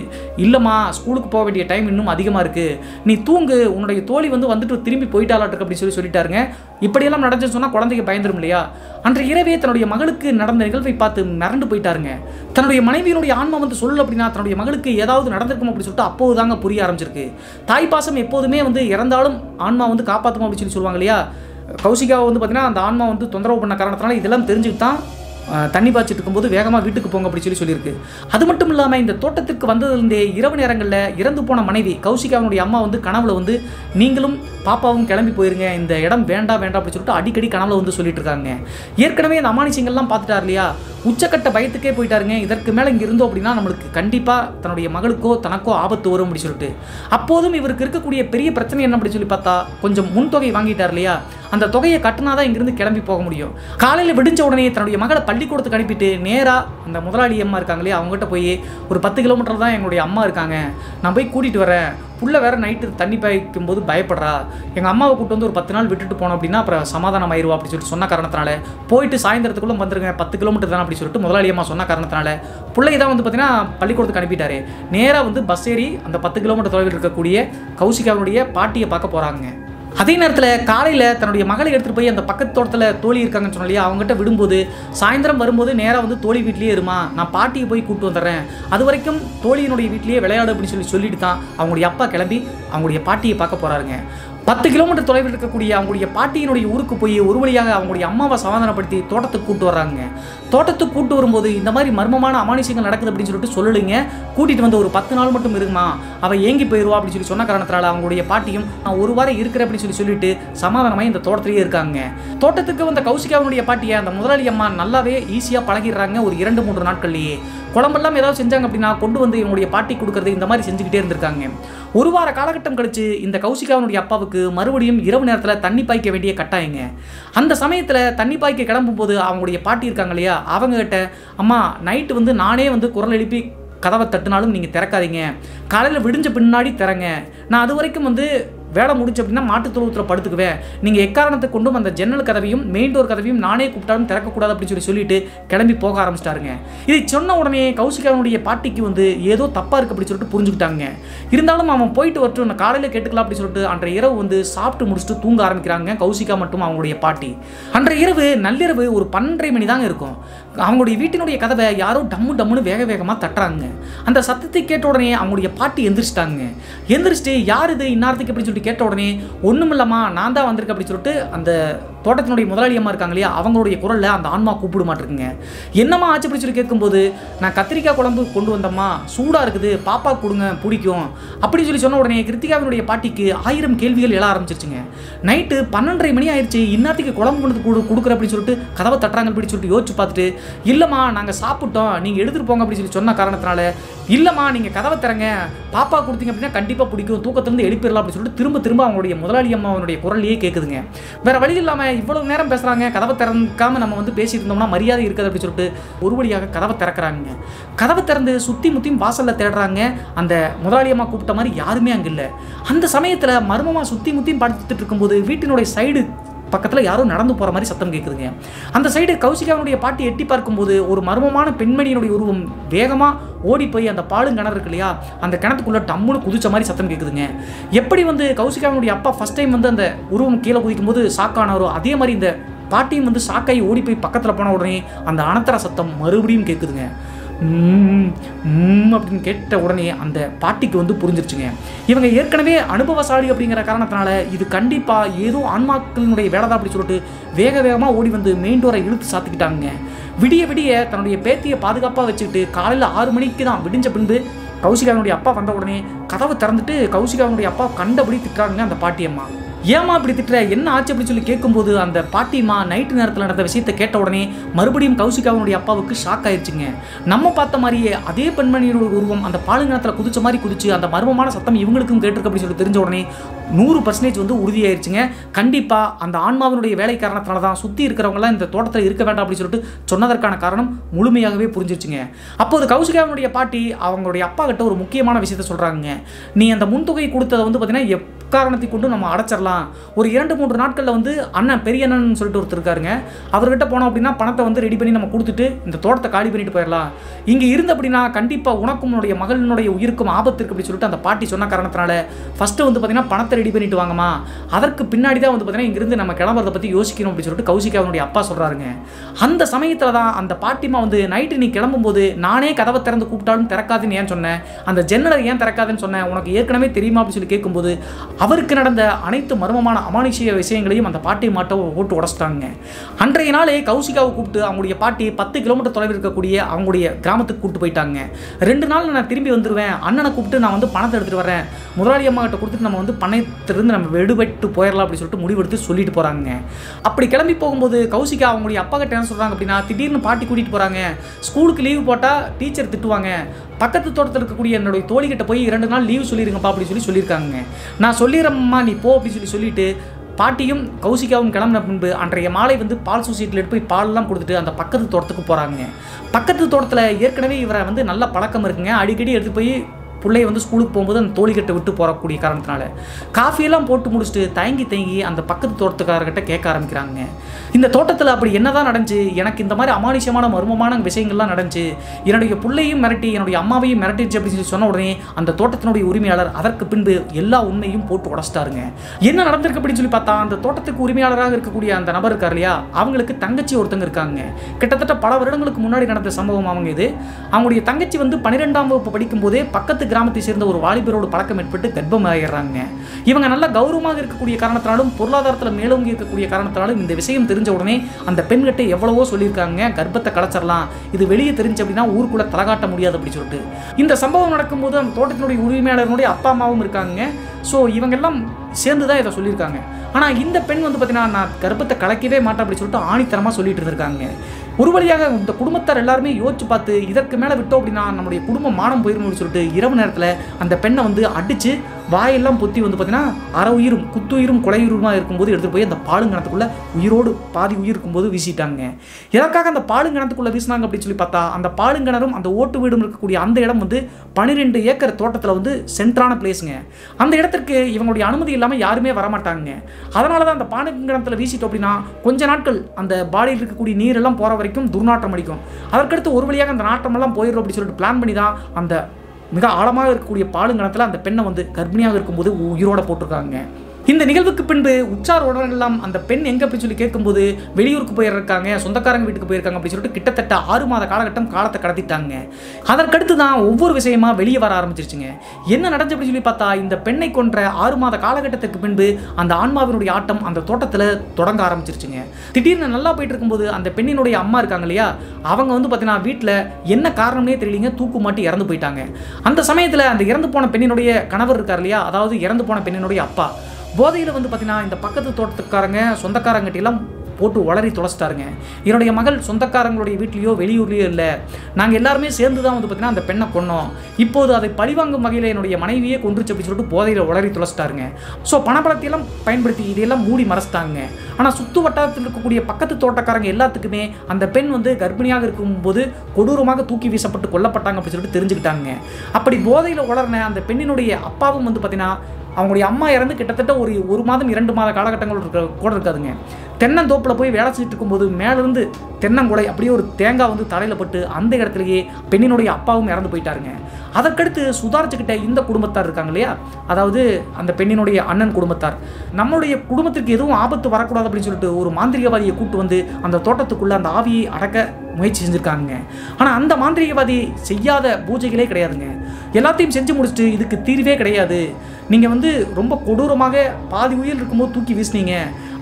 இல்லைம்மா ஸ்கூல் ஸ்கூலுக்கு போக வேண்டிய டைம் இன்னும் அதிகமாக இருக்குது நீ தூங்கு உன்னுடைய தோழி வந்து வந்துட்டு திரும்பி போயிட்டாலாட்டு அப்படின்னு சொல்லி சொல்லிட்டாருங்க இப்படியெல்லாம் நடந்துச்சு சொன்னால் குழந்தைக்கு பயந்துரும் இல்லையா? அன்று இரவே தன்னுடைய மகளுக்கு நடந்த நிகழ்வை பார்த்து மிரண்டு போயிட்டாருங்க. தன்னுடைய மனைவியினுடைய ஆன்மா வந்து சொல்லு அப்படின்னா தன்னுடைய மகளுக்கு ஏதாவது நடந்திருக்கும் அப்படின்னு சொல்லிட்டு அப்போது தாங்க புரிய ஆரம்பிச்சிருக்கு. தாய் பாசம் எப்போதுமே வந்து இறந்தாலும் ஆன்மா வந்து காப்பாற்றுமா அப்படின்னு சொல்லி சொல்லுவாங்க இல்லையா? கௌசிகாவை வந்து பார்த்தீங்கன்னா அந்த ஆன்மா வந்து தொந்தரவு பண்ண காரணத்தினால இதெல்லாம் தெரிஞ்சுக்கிட்டு தான் தண்ணி பாய்ச்சிட்டு இருக்கும்போது வேகமாக வீட்டுக்கு போங்க அப்படி சொல்லி சொல்லியிருக்கு. அது மட்டும் இல்லாமல் இந்த தோட்டத்திற்கு வந்ததுலேருந்தே இரவு நேரங்களில் இறந்து போன மனைவி கௌசிகாவுடைய அம்மா வந்து கனவுல வந்து நீங்களும் பாப்பாவும் கிளம்பி போயிருங்க இந்த இடம் வேண்டாம் வேண்டாம் அப்படின்னு சொல்லிட்டு அடிக்கடி கனவுல வந்து சொல்லிட்டு இருக்காங்க. ஏற்கனவே இந்த அமானுஷங்கள்லாம் பார்த்துட்டார் இல்லையா? உச்சக்கட்ட பயத்துக்கே போயிட்டாருங்க. இதற்கு மேலே இங்கே இருந்தோம் அப்படின்னா நம்மளுக்கு கண்டிப்பாக தன்னுடைய மகளுக்கோ தனக்கோ ஆபத்து வரும் அப்படி சொல்லிட்டு. அப்போதும் இவருக்கு இருக்கக்கூடிய பெரிய பிரச்சனை என்ன அப்படி சொல்லி பார்த்தா கொஞ்சம் முன்தொகை வாங்கிட்டார் இல்லையா? அந்த தொகையை கட்டினா தான் இங்கிருந்து கிளம்பி போக முடியும். காலையில் விடிஞ்ச உடனே தன்னுடைய மகளை பள்ளிக்கூடத்துக்கு அனுப்பிட்டு நேராக அந்த முதலாளி அம்மா இருக்காங்க இல்லையா அவங்ககிட்ட போய் ஒரு பத்து கிலோமீட்டர் தான் எங்களுடைய அம்மா இருக்காங்க. நான் போய் கூட்டிகிட்டு வரேன். புள்ள வேற நைட்டு தண்ணி பாய்க்கும் போது பயப்படுறா. எங்கள் அம்மாவை கூட்டு வந்து ஒரு பத்து நாள் விட்டுட்டு போனோம் அப்படின்னா அப்புறம் சமாதானம் ஆயிருவா அப்படின்னு சொல்லிட்டு சொன்ன காரணத்தினால. போயிட்டு சாயந்தரத்துக்குள்ள வந்துருங்க பத்து கிலோமீட்டர் தான் அப்படி சொல்லிட்டு முதலாளி அம்மா சொன்ன காரணத்தினால. பிள்ளைக்கு தான் வந்து பார்த்தீங்கன்னா பள்ளிக்கூடத்துக்கு அனுப்பிட்டாரு. நேராக வந்து பஸ் ஏறி அந்த பத்து கிலோமீட்டர் தொலைவில் இருக்கக்கூடிய கௌசிகாவுடைய பாட்டியை பார்க்க போகிறாங்க அதே நேரத்தில் காலையில் தன்னுடைய மகளை எடுத்துகிட்டு போய் அந்த பக்கத்து தோட்டத்தில் தோழி இருக்காங்கன்னு சொன்னலையா அவங்ககிட்ட விடும்போது சாயந்தரம் வரும்போது நேராக வந்து தோழி வீட்லேயே இருமா நான் பாட்டியை போய் கூப்பிட்டு வந்துடுறேன். அது வரைக்கும் தோழியினுடைய வீட்லேயே விளையாடு அப்படின்னு சொல்லி சொல்லிட்டு தான் அவங்களுடைய அப்பா கிளம்பி அவங்களுடைய பாட்டியை பார்க்க போகிறாருங்க பத்து கிலோமீட்டர் தொலைவில் இருக்கக்கூடிய அவங்களுடைய பாட்டியினுடைய ஊருக்கு போய் ஒரு வழியாக அவங்களுடைய அம்மாவை சமாதானப்படுத்தி தோட்டத்துக்கு கூட்டு வர்றாங்க. தோட்டத்துக்கு கூட்டு வரும்போது இந்த மாதிரி மர்மமான அமானுஷங்கள் நடக்குது அப்படின்னு சொல்லிட்டு சொல்லலைங்க. கூட்டிகிட்டு வந்து ஒரு பத்து நாள் மட்டும் இருக்குமா அவள் ஏங்கி போயிடுவா அப்படின்னு சொல்லி சொன்ன காரணத்தினால அவங்களுடைய பாட்டியும் நான் ஒரு வாரம் இருக்கிறேன் அப்படின்னு சொல்லி சொல்லிட்டு சமாதானமாக இந்த தோட்டத்திலேயே இருக்காங்க. தோட்டத்துக்கு வந்த கௌசிகாவுடைய பாட்டியை அந்த முதலாளி அம்மா நல்லாவே ஈஸியாக பழகிடுறாங்க ஒரு இரண்டு மூன்று நாட்கள்லேயே. குழம்பெல்லாம் ஏதாவது செஞ்சாங்க அப்படின்னா கொண்டு வந்து இவங்களுடைய பாட்டி கொடுக்கறது இந்த மாதிரி செஞ்சுக்கிட்டே இருந்திருக்காங்க. ஒரு வார காலகட்டம் கழிச்சு இந்த கௌசிகாவுடைய அப்பாவுக்கு மறுபடியும் இரவு நேரத்தில் தண்ணி பாய்க்க வேண்டிய கட்டாயங்க. அந்த சமயத்தில் தண்ணி பாய்க்க கிளம்பும் போது அவங்களுடைய பாட்டி இருக்காங்க இல்லையா அவங்க கிட்ட அம்மா நைட்டு வந்து நானே வந்து குரல் எழுப்பி கதவை தட்டினாலும் நீங்கள் திறக்காதீங்க. காலையில் விடிஞ்ச பின்னாடி திறங்க. நான் அது வரைக்கும் வந்து வேலை முடிச்சு அப்படின்னா மாட்டுத் தொழுவத்தில் படுத்துக்குவேன். நீங்கள் எக்காரணத்தை கொண்டும் அந்த ஜன்னல் கதவையும் மெயின் டோர் கதவையும் நானே கூப்பிட்டாலும் திறக்கக்கூடாது அப்படின்னு சொல்லி சொல்லிட்டு கிளம்பி போக ஆரம்பிச்சிட்டாருங்க. இதை சொன்ன உடனே கௌசிகாவனுடைய பாட்டிக்கு வந்து ஏதோ தப்பாக இருக்குது அப்படின்னு சொல்லிட்டு புரிஞ்சுக்கிட்டாங்க. இருந்தாலும் அவன் போயிட்டு வரட்டும் நான் காலையில் கேட்டுக்கலாம் அப்படின்னு சொல்லிட்டு அன்றைய இரவு வந்து சாப்பிட்டு முடிச்சுட்டு தூங்க ஆரம்பிக்கிறாங்க கௌசிகா மட்டும் அவங்களுடைய பாட்டி. அன்றைய இரவு நள்ளிரவு ஒரு பன்னெண்டரை மணி தாங்க இருக்கும். அவங்களுடைய வீட்டினுடைய கதவை யாரோ டம்மு டம்முன்னு வேக வேகமாக தட்டுறாங்க. அந்த சத்தத்தை கேட்ட உடனே அவங்களுடைய பாட்டி எந்திரிச்சிட்டாங்க. எந்திரிச்சிட்டு யார் இது? இன்னாரத்துக்கு? அப்படின்னு சொல்லிட்டு கேட்ட உடனே ஒன்றும் இல்லைம்மா நான் தான் வந்திருக்கேன் அப்படின்னு சொல்லிட்டு அந்த தோட்டத்தினுடைய முதலாளி அம்மா இருக்காங்க இல்லையா அவங்களுடைய குரலில் அந்த ஆன்மா கூப்பிட மாட்டிருக்குங்க என்னம்மா ஆச்சு அப்படி கேட்கும்போது நான் கத்திரிக்காய் குழம்பு கொண்டு வந்தம்மா சூடாக இருக்குது பாப்பா கொடுங்க பிடிக்கும். அப்படின்னு சொல்லி சொன்ன உடனே கிருத்திகாவினுடைய பாட்டிக்கு ஆயிரம் கேள்விகள் எழ ஆரம்பிச்சிருச்சுங்க. நைட்டு பன்னெண்டரை மணி ஆயிடுச்சு இன்னத்துக்கு குழம்பு கொண்டு கொடு கொடுக்குற அப்படின்னு சொல்லிட்டு கதவை தட்டுறாங்க அப்படின்னு சொல்லிட்டு யோசிச்சு பார்த்துட்டு இல்லைம்மா நாங்கள் சாப்பிட்டோம் நீங்கள் எடுத்துகிட்டு போங்க அப்படின்னு சொல்லி சொன்ன காரணத்தினால இல்லைம்மா நீங்கள் கதவை திறங்க பாப்பா கொடுத்தீங்க அப்படின்னா கண்டிப்பாக பிடிக்கும் தூக்கத்திலிருந்து எழுப்பிடலாம் அப்படின்னு சொல்லிட்டு திரும்ப திரும்ப அவங்களுடைய முதலாளி அம்மாவனுடைய குரலையே கேட்குதுங்க வேற வழி இல்லாமல் இவ்வளவு நேரம் பேசுகிறாங்க கதவை திறக்காம நம்ம வந்து பேசிட்டு இருந்தோம்னா மரியாதை இருக்காது அப்படின்னு சொல்லிட்டு ஒரு வழியாக கதவை திறக்கிறாங்க. கதவை திறந்து சுற்றி முத்தியும் வாசலில் தேடுறாங்க. அந்த முதலாளியம்மா கூப்பிட்ட மாதிரி யாருமே அங்கே இல்லை. அந்த சமயத்தில் மர்மமாக சுற்றி முத்தியும் படுத்துட்டு இருக்கும்போது வீட்டினுடைய சைடு பக்கத்தில் யாரும் நடந்து போகிற மாதிரி சத்தம் கேட்குதுங்க அந்த சைடு கௌசிகாவுடைய பாட்டி எட்டி பார்க்கும்போது ஒரு மர்மமான பெண்மணியினுடைய உருவம் வேகமாக ஓடி போய் அந்த பாலும் கிணறு இருக்கு இல்லையா அந்த கிணத்துக்குள்ளே டம்முன்னு குதிச்ச மாதிரி சத்தம் கேட்குதுங்க எப்படி வந்து கௌசிகாவுடைய அப்பா ஃபர்ஸ்ட் டைம் வந்து அந்த உருவம் கீழே குதிக்கும் போது சாக்கானாரோ அதே மாதிரி இந்த பாட்டியும் வந்து சாக்காய் ஓடி போய் பக்கத்தில் போன உடனே அந்த அனத்தர சத்தம் மறுபடியும் கேட்குதுங்க அப்படின்னு கேட்ட உடனே அந்த பாட்டிக்கு வந்து புரிஞ்சிருச்சுங்க. இவங்க ஏற்கனவே அனுபவசாலி அப்படிங்கிற காரணத்தினால இது கண்டிப்பாக ஏதோ ஆன்மாக்களினுடைய வேலை தான் அப்படி சொல்லிட்டு வேக வேகமாக ஓடி வந்து மெயின் டோரை இழுத்து சாத்திக்கிட்டாங்க விடிய விடிய தன்னுடைய பேத்தியை பாதுகாப்பாக வச்சுக்கிட்டு காலையில் ஆறு மணிக்கு தான் விடிஞ்ச பின்பு கௌசிகாவினுடைய அப்பா வந்த உடனே கதவை திறந்துட்டு கௌசிகாவினுடைய அப்பா கண்டபடி திட்டுறாங்க அந்த பாட்டியம்மா. ஏமா இப்படி திட்டுற? என்ன ஆச்சு அப்படின்னு சொல்லி கேட்கும்போது அந்த பாட்டிமா நைட்டு நேரத்தில் நடந்த விஷயத்தை கேட்ட உடனே மறுபடியும் கௌசிகாவுடைய அப்பாவுக்கு ஷாக் ஆயிடுச்சுங்க நம்ம பார்த்த மாதிரியே அதே பெண்மணியோட உருவம் அந்த பாலுங்கிணத்தில் குதிச்ச மாதிரி குதிச்சு அந்த மர்மமான சத்தம் இவங்களுக்கும் கேட்டிருக்கு அப்படின்னு சொல்லி தெரிஞ்ச உடனே நூறு பர்சன்டேஜ் வந்து உறுதியாயிருச்சுங்க. கண்டிப்பாக அந்த ஆன்மாவினுடைய வேலை காரணத்தினால தான் சுற்றி இருக்கிறவங்களாம் இந்த தோட்டத்தில் இருக்க வேண்டாம் அப்படின்னு சொல்லிட்டு சொன்னதற்கான காரணம் முழுமையாகவே புரிஞ்சிருச்சுங்க. அப்போது கௌசிகாவினுடைய பாட்டி அவங்களுடைய அப்பா கிட்ட ஒரு முக்கியமான விஷயத்த சொல்கிறாங்க நீ அந்த முன்தொகை கொடுத்ததை வந்து பார்த்தீங்கன்னா எக்காரணத்தை கொண்டு நம்ம அடைச்சிடலாம் ஒரு இரண்டு மூன்று நாட்களில் வந்து அண்ணன் பெரிய அண்ணன் சொல்லிட்டு ஒருத்தர் இருக்காருங்க. அவர்கிட்ட போனோம் அப்படின்னா பணத்தை வந்து ரெடி பண்ணி நம்ம கொடுத்துட்டு இந்த தோட்டத்தை காலி பண்ணிட்டு போயிடலாம். இங்கே இருந்து அப்படின்னா கண்டிப்பாக உனக்கும் உன்னுடைய மகளினுடைய உயிருக்கும் ஆபத்து இருக்கு அப்படி சொல்லிட்டு அந்த பாட்டி சொன்ன காரணத்தினால ஃபஸ்ட்டு வந்து பார்த்தீங்கன்னா பணத்தை ரெடி பண்ணிட்டு வாங்கம்மா. அதற்கு பின்னாடி தான் வந்து பார்த்தீங்கன்னா இங்கிருந்து நம்ம கிளம்புறத பற்றி யோசிக்கணும் அப்படின்னு சொல்லிட்டு கௌசிகா அவனுடைய அப்பா சொல்கிறாருங்க அந்த சமயத்தில் தான் அந்த பாட்டிமா வந்து நைட்டு நீ கிளம்பும்போது நானே கதவை திறந்து கூப்பிட்டாலும் திறக்காதுன்னு ஏன் சொன்னேன் அந்த ஜன்னலை ஏன் திறக்காதுன்னு சொன்னேன் உனக்கு ஏற்கனவே தெரியுமா? அப்படின்னு சொல்லி கேட்கும்போது அவருக்கு நடந்த அனைத்து மர்மமான அமானுஷிய விஷயங்களையும் அந்த பாட்டி மாட்டை போட்டு உடச்சிட்டாங்க. அன்றைய நாளே கௌசிகாவை கூப்பிட்டு அவங்களுடைய பாட்டி பத்து கிலோமீட்டர் தொலைவில் இருக்கக்கூடிய அவங்களுடைய கிராமத்துக்கு கூப்பிட்டு போயிட்டாங்க. ரெண்டு நாள் நான் திரும்பி வந்துடுவேன் அண்ணனை கூப்பிட்டு நான் வந்து பணத்தை எடுத்துகிட்டு வரேன். முதலாளி அம்மா கிட்ட கொடுத்துட்டு நம்ம வந்து பணத்திலிருந்து நம்ம விடுபட்டு போயிடலாம் அப்படின்னு சொல்லிட்டு முடிவெடுத்து சொல்லிட்டு போகிறாங்க அப்படி கிளம்பி போகும்போது கௌசிகா அவங்களுடைய அப்பா கிட்ட என்ன சொல்கிறாங்க அப்படின்னா திடீர்னு பாட்டி கூட்டிகிட்டு போகிறாங்க ஸ்கூலுக்கு லீவு போட்டால் டீச்சர் திட்டுவாங்க. பக்கத்து தோட்டத்தில் இருக்கக்கூடிய என்னுடைய தோழிகிட்ட போய் இரண்டு நாள் லீவ் சொல்லிருங்கப்பா அப்படி சொல்லி சொல்லியிருக்காங்க நான் சொல்லிடுறேம்மா நீ போ அப்படின்னு சொல்லி சொல்லிட்டு பாட்டியும் கௌசிகாவும் கிளம்பின பின்பு அன்றைய மாலை வந்து பால் சொசைட்டியில் எடுத்து போய் பால்லாம் கொடுத்துட்டு அந்த பக்கத்து தோட்டத்துக்கு போகிறாங்க பக்கத்து தோட்டத்தில் ஏற்கனவே இவரை வந்து நல்ல பழக்கம் இருக்குங்க. அடிக்கடி எடுத்து போய் பிள்ளைய வந்து ஸ்கூலுக்கு போகும்போது அந்த தோழிகிட்ட விட்டு போகக்கூடிய காரணத்தினால. காஃபியெல்லாம் போட்டு முடிச்சுட்டு தயங்கி தயங்கி அந்த பக்கத்து தோட்டத்துக்காரர்கிட்ட கேட்க ஆரம்பிக்கிறாங்க. இந்த தோட்டத்தில் அப்படி என்னதான் நடந்துச்சு? எனக்கு இந்த மாதிரி அமானுஷமான மர்மமான விஷயங்கள்லாம் நடந்துச்சு. என்னுடைய பிள்ளையும் மிரட்டி என்னுடைய அம்மாவையும் மிரட்டிச்சு அப்படின்னு சொல்லி சொன்ன உடனே அந்த தோட்டத்தினுடைய உரிமையாளர் அதற்கு பின்பு எல்லா உண்மையும் போட்டு உடச்சிட்டாருங்க. என்ன நடந்திருக்கு அப்படின்னு சொல்லி பார்த்தா அந்த தோட்டத்துக்கு உரிமையாளராக இருக்கக்கூடிய அந்த நபர் இருக்கார் இல்லையா? அவங்களுக்கு தங்கச்சி ஒருத்தங்க இருக்காங்க. கிட்டத்தட்ட பல வருடங்களுக்கு முன்னாடி நடந்த சம்பவம் அவங்க இது. அவங்களுடைய தங்கச்சி வந்து பன்னிரெண்டாம் வகுப்பு படிக்கும் போதே பக்கத்து கிராமத்தை சேர்ந்த ஒரு வாலிபரோடு பழக்கம் ஏற்பட்டு கர்ப்பமாயிடுறாங்க இவங்க நல்ல கௌரவமாக இருக்கக்கூடிய காரணத்தினாலும் பொருளாதாரத்தில் மேலோங்கி இருக்கக்கூடிய காரணத்தினாலும் இந்த விஷயம் தெரிஞ்ச உடனே அந்த பெண்கிட்ட எவ்வளவோ சொல்லியிருக்காங்க கர்ப்பத்தை கலைச்சிடலாம் இது வெளியே தெரிஞ்சு அப்படின்னா ஊருக்குள்ள தலகாட்ட முடியாது அப்படின்னு சொல்லிட்டு. இந்த சம்பவம் நடக்கும்போது அந்த தோட்டத்தினுடைய உரிமையாளர்களுடைய அப்பா அம்மாவும் இருக்காங்க. ஸோ இவங்கெல்லாம் சேர்ந்து தான் இதை சொல்லியிருக்காங்க. ஆனால் இந்த பெண் வந்து பார்த்தீங்கன்னா நான் கர்ப்பத்தை கலைக்கவே மாட்டேன் அப்படின்னு சொல்லிட்டு ஆணித்தரமாக சொல்லிட்டு இருந்திருக்காங்க. ஒரு வழியாக இந்த குடும்பத்தார் எல்லாருமே யோசிச்சு பார்த்து இதற்கு மேலே விட்டோம் அப்படின்னா நம்முடைய குடும்பம் மானம் போயிடும் அப்படின்னு சொல்லிட்டு இரவு நேரத்தில் அந்த பெண்ணை வந்து அடித்து வாயெல்லாம் பொத்தி வந்து பார்த்தீங்கன்னா அற உயிரும் குத்துயிரும் கொலையுருமா இருக்கும்போது எடுத்துகிட்டு போய் அந்த பாலுங்கணத்துக்குள்ளே உயிரோடு பாதி உயிர் இருக்கும்போது வீசிட்டாங்க. எதற்காக அந்த பாலுங்கணத்துக்குள்ளே வீசினாங்க அப்படின்னு சொல்லி பார்த்தா அந்த பாலுங்கிணறும் அந்த ஓட்டு வீடும் இருக்கக்கூடிய அந்த இடம் வந்து பன்னிரெண்டு ஏக்கர் தோட்டத்தில் வந்து சென்ட்ரான பிளேஸுங்க அந்த இடத்திற்கு இவங்களுடைய அனுமதி இல்லாமல் யாருமே வரமாட்டாங்க. அதனால தான் அந்த பாலுங்கிணத்தில் வீசிட்டோம் அப்படின்னா கொஞ்ச நாட்கள் அந்த பாடியில் இருக்கக்கூடிய நீரெல்லாம் போகிற வரைக்கும் துர்நாற்றம் அடிக்கும். அதற்கடுத்து ஒரு வழியாக அந்த நாற்றமெல்லாம் போயிடும் அப்படின்னு சொல்லிட்டு பிளான் பண்ணி தான் அந்த மிக ஆழமாக இருக்கக்கூடிய பாலுங்கணத்தில் அந்த பெண்ணை வந்து கர்ப்பிணியாக இருக்கும்போது உயிரோட போட்டிருக்காங்க. இந்த நிகழ்வுக்கு பின்பு உற்றார் உடனெல்லாம் அந்த பெண் எங்க அப்படி சொல்லி கேட்கும்போது வெளியூருக்கு போயிருக்காங்க சொந்தக்காரங்க வீட்டுக்கு போயிருக்காங்க அப்படின்னு சொல்லிட்டு கிட்டத்தட்ட ஆறு மாத காலகட்டம் காலத்தை கடத்திட்டாங்க. அதற்கடுத்து தான் ஒவ்வொரு விஷயமா வெளியே வர ஆரம்பிச்சிருச்சுங்க. என்ன நடந்துச்சு அப்படி சொல்லி பார்த்தா இந்த பெண்ணை கொன்ற ஆறு மாத காலகட்டத்துக்கு பின்பு அந்த ஆன்மாவினுடைய ஆட்டம் அந்த தோட்டத்தில் தொடங்க ஆரம்பிச்சிருச்சுங்க. திடீர்னு நல்லா போயிட்டு இருக்கும்போது அந்த பெண்ணினுடைய அம்மா இருக்காங்க இல்லையா அவங்க வந்து பார்த்தீங்கன்னா வீட்டில் என்ன காரணம்னே தெரியலீங்க தூக்கு மாட்டி இறந்து போயிட்டாங்க. அந்த சமயத்தில் அந்த இறந்து போன பெண்ணினுடைய கணவர் இருக்கார் இல்லையா அதாவது இறந்து போன பெண்ணினுடைய அப்பா போதையில் வந்து பார்த்தீங்கன்னா இந்த பக்கத்து தோட்டத்துக்காரங்க சொந்தக்காரங்கிட்டெல்லாம் போட்டு வளரி தொலைச்சிட்டாருங்க. என்னுடைய மகள் சொந்தக்காரங்களுடைய வீட்லேயோ வெளியூர்லேயோ இல்லை. நாங்கள் எல்லாருமே சேர்ந்து தான் வந்து பார்த்தீங்கன்னா அந்த பெண்ணை கொன்னோம். இப்போது அதை பழிவாங்கும் வகையில் என்னுடைய மனைவியே கொன்றுச்சு அப்படின்னு சொல்லிட்டு போதையில் வளரி தொலைச்சிட்டாருங்க. ஸோ பணபலத்தையெல்லாம் பயன்படுத்தி இதையெல்லாம் மூடி மறைச்சிட்டாங்க. ஆனால் சுற்று வட்டாரத்தில் இருக்கக்கூடிய பக்கத்து தோட்டக்காரங்க எல்லாத்துக்குமே அந்த பெண் வந்து கர்ப்பிணியாக இருக்கும்போது கொடூரமாக தூக்கி வீசப்பட்டு கொல்லப்பட்டாங்க அப்படின்னு சொல்லிட்டு தெரிஞ்சுக்கிட்டாங்க. அப்படி போதையில் வளர்ன அந்த பெண்ணினுடைய அப்பாவும் வந்து பார்த்தீங்கன்னா அவங்களுடைய அம்மா இறந்து கிட்டத்தட்ட ஒரு ஒரு மாதம் இரண்டு மாத காலகட்டங்கள் இருக்க கூட இருக்காதுங்க. தென்னந்தோப்பில் போய் வேலை செஞ்சுட்டு இருக்கும்போது மேலேருந்து தென்னங்குலை அப்படியே ஒரு தேங்காய் வந்து தலையில் பட்டு அந்த இடத்துலையே பெண்ணினுடைய அப்பாவும் இறந்து போயிட்டாருங்க. அதற்கடுத்து சுதாரிச்சுக்கிட்ட இந்த குடும்பத்தார் இருக்காங்க இல்லையா? அதாவது அந்த பெண்ணினுடைய அண்ணன் குடும்பத்தார். நம்மளுடைய குடும்பத்திற்கு எதுவும் ஆபத்து வரக்கூடாது அப்படின்னு சொல்லிட்டு ஒரு மாந்திரிகவாதியை கூட்டு வந்து அந்த தோட்டத்துக்குள்ளே அந்த ஆவியை அடக்க முயற்சி செஞ்சுருக்காங்க ஆனால் அந்த மாந்திரிகவாதி செய்யாத பூஜைகளே கிடையாதுங்க. எல்லாத்தையும் செஞ்சு முடிச்சுட்டு இதுக்கு தீர்வே கிடையாது. நீங்கள் வந்து ரொம்ப கொடூரமாக பாதி உயிர் இருக்கும்போது தூக்கி வீசுனீங்க.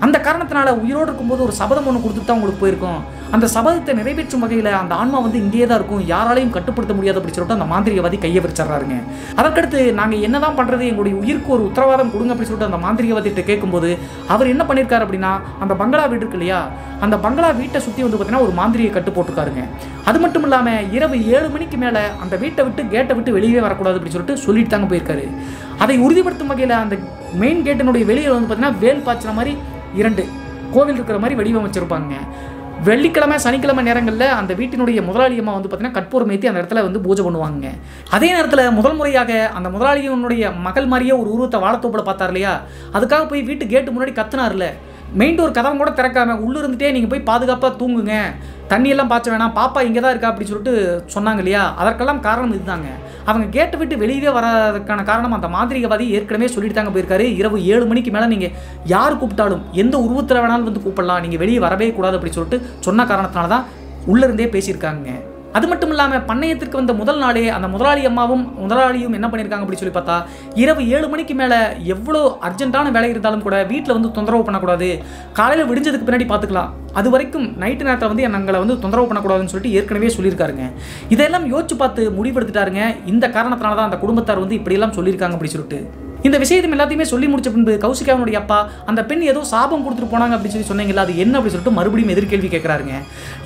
அந்த காரணத்தினால உயிரோடு இருக்கும்போது ஒரு சபதம் ஒன்று கொடுத்துட்டு தான் உங்களுக்கு போயிருக்கும். அந்த சபதத்தை நிறைவேற்றும் வகையில் அந்த ஆன்மா வந்து இங்கேயே தான் இருக்கும். யாராலையும் கட்டுப்படுத்த முடியாது அப்படின்னு சொல்லிட்டு அந்த மாந்திரிகவாதி கையை விரிச்சிடுறாருங்க. அதற்கடுத்து நாங்கள் என்ன தான் பண்ணுறது எங்களுடைய உயிருக்கு ஒரு உத்தரவாதம் கொடுங்க அப்படின்னு சொல்லிட்டு அந்த மாந்திரிகவாதிகிட்ட கேட்கும்போது அவர் என்ன பண்ணியிருக்காரு அப்படின்னா அந்த பங்களா வீடு இருக்கு இல்லையா? அந்த பங்களா வீட்டை சுற்றி வந்து பார்த்தீங்கன்னா ஒரு மாந்திரியை கட்டு போட்டிருக்காருங்க. அது மட்டும் இல்லாமல் இரவு ஏழு மணிக்கு மேலே அந்த வீட்டை விட்டு கேட்டை விட்டு வெளியே வரக்கூடாது அப்படின்னு சொல்லிட்டு சொல்லிட்டு தாங்க போயிருக்காரு. அதை உறுதிப்படுத்தும் வகையில் அந்த மெயின் கேட்டினுடைய வெளியில் வந்து பார்த்தீங்கன்னா வேல் பாய்ச்சின மாதிரி இரண்டு. கோவில் இருக்கிற மாதிரி வடிவமைச்சிருப்பாங்க வெள்ளிக்கிழமை சனிக்கிழமை நேரங்களில் அந்த வீட்டினுடைய முதலாளி அம்மா வந்து பார்த்தீங்கன்னா கற்பூரம் ஏற்றி அந்த இடத்துல வந்து பூஜை பண்ணுவாங்க. அதே நேரத்தில் முதல் முறையாக அந்த முதலாளியினுடைய மகள் மாதிரியே ஒரு உருவத்தை வாழத்தோப்பில் பார்த்தார் இல்லையா? அதுக்காக போய் வீட்டு கேட்டு முன்னாடி கத்துனார்ல. மெயின் டோர் கதவை கூட திறக்காம உள்ள இருந்துட்டே நீங்கள் போய் பாதுகாப்பாக தூங்குங்க. தண்ணியெல்லாம் பாய்ச்ச வேணாம். பாப்பா இங்கே தான் இருக்கா அப்படின்னு சொல்லிட்டு சொன்னாங்க இல்லையா? அதற்கெல்லாம் காரணம் இதுதாங்க. அவங்க கேட்டை விட்டு வெளியவே வராததுக்கான காரணம் அந்த மாந்திரிகவாதி ஏற்கனவே சொல்லிட்டு தாங்க போயிருக்காரு. இரவு ஏழு மணிக்கு மேலே நீங்கள் யார் கூப்பிட்டாலும் எந்த உருவத்தில் வேணாலும் வந்து கூப்பிடலாம். நீங்கள் வெளியே வரவே கூடாது அப்படின்னு சொல்லிட்டு சொன்ன காரணத்தினால தான் உள்ளேருந்தே பேசியிருக்காங்க அது மட்டும் இல்லாமல் பண்ணையத்திற்கு வந்த முதல் நாளே அந்த முதலாளி அம்மாவும் முதலாளியும் என்ன பண்ணியிருக்காங்க அப்படின்னு சொல்லி பார்த்தா இரவு ஏழு மணிக்கு மேலே எவ்வளோ அர்ஜென்ட்டான வேலை இருந்தாலும் கூட வீட்டில் வந்து தொந்தரவு பண்ணக்கூடாது. காலையில் விடிஞ்சதுக்கு பின்னாடி பார்த்துக்கலாம் அது வரைக்கும் நைட்டு நேரத்தில் வந்து எங்களை வந்து தொந்தரவு பண்ணக்கூடாதுன்னு சொல்லிட்டு ஏற்கனவே சொல்லியிருக்காருங்க. இதெல்லாம் யோசிச்சு பார்த்து முடிவெடுத்துட்டாருங்க. இந்த காரணத்தினால தான் அந்த குடும்பத்தார் வந்து இப்படியெல்லாம் சொல்லியிருக்காங்க அப்படி சொல்லிட்டு. இந்த விஷயத்தையும் எல்லாத்தையுமே சொல்லி முடிச்ச பின்பு கௌசிகாவனுடைய அப்பா அந்த பெண் ஏதோ சாபம் கொடுத்துட்டு போனாங்க அப்படின்னு சொல்லி சொன்னீங்களா அது என்ன அப்படின்னு சொல்லிட்டு மறுபடியும் எதிர்கேள்வி கேட்குறாருங்க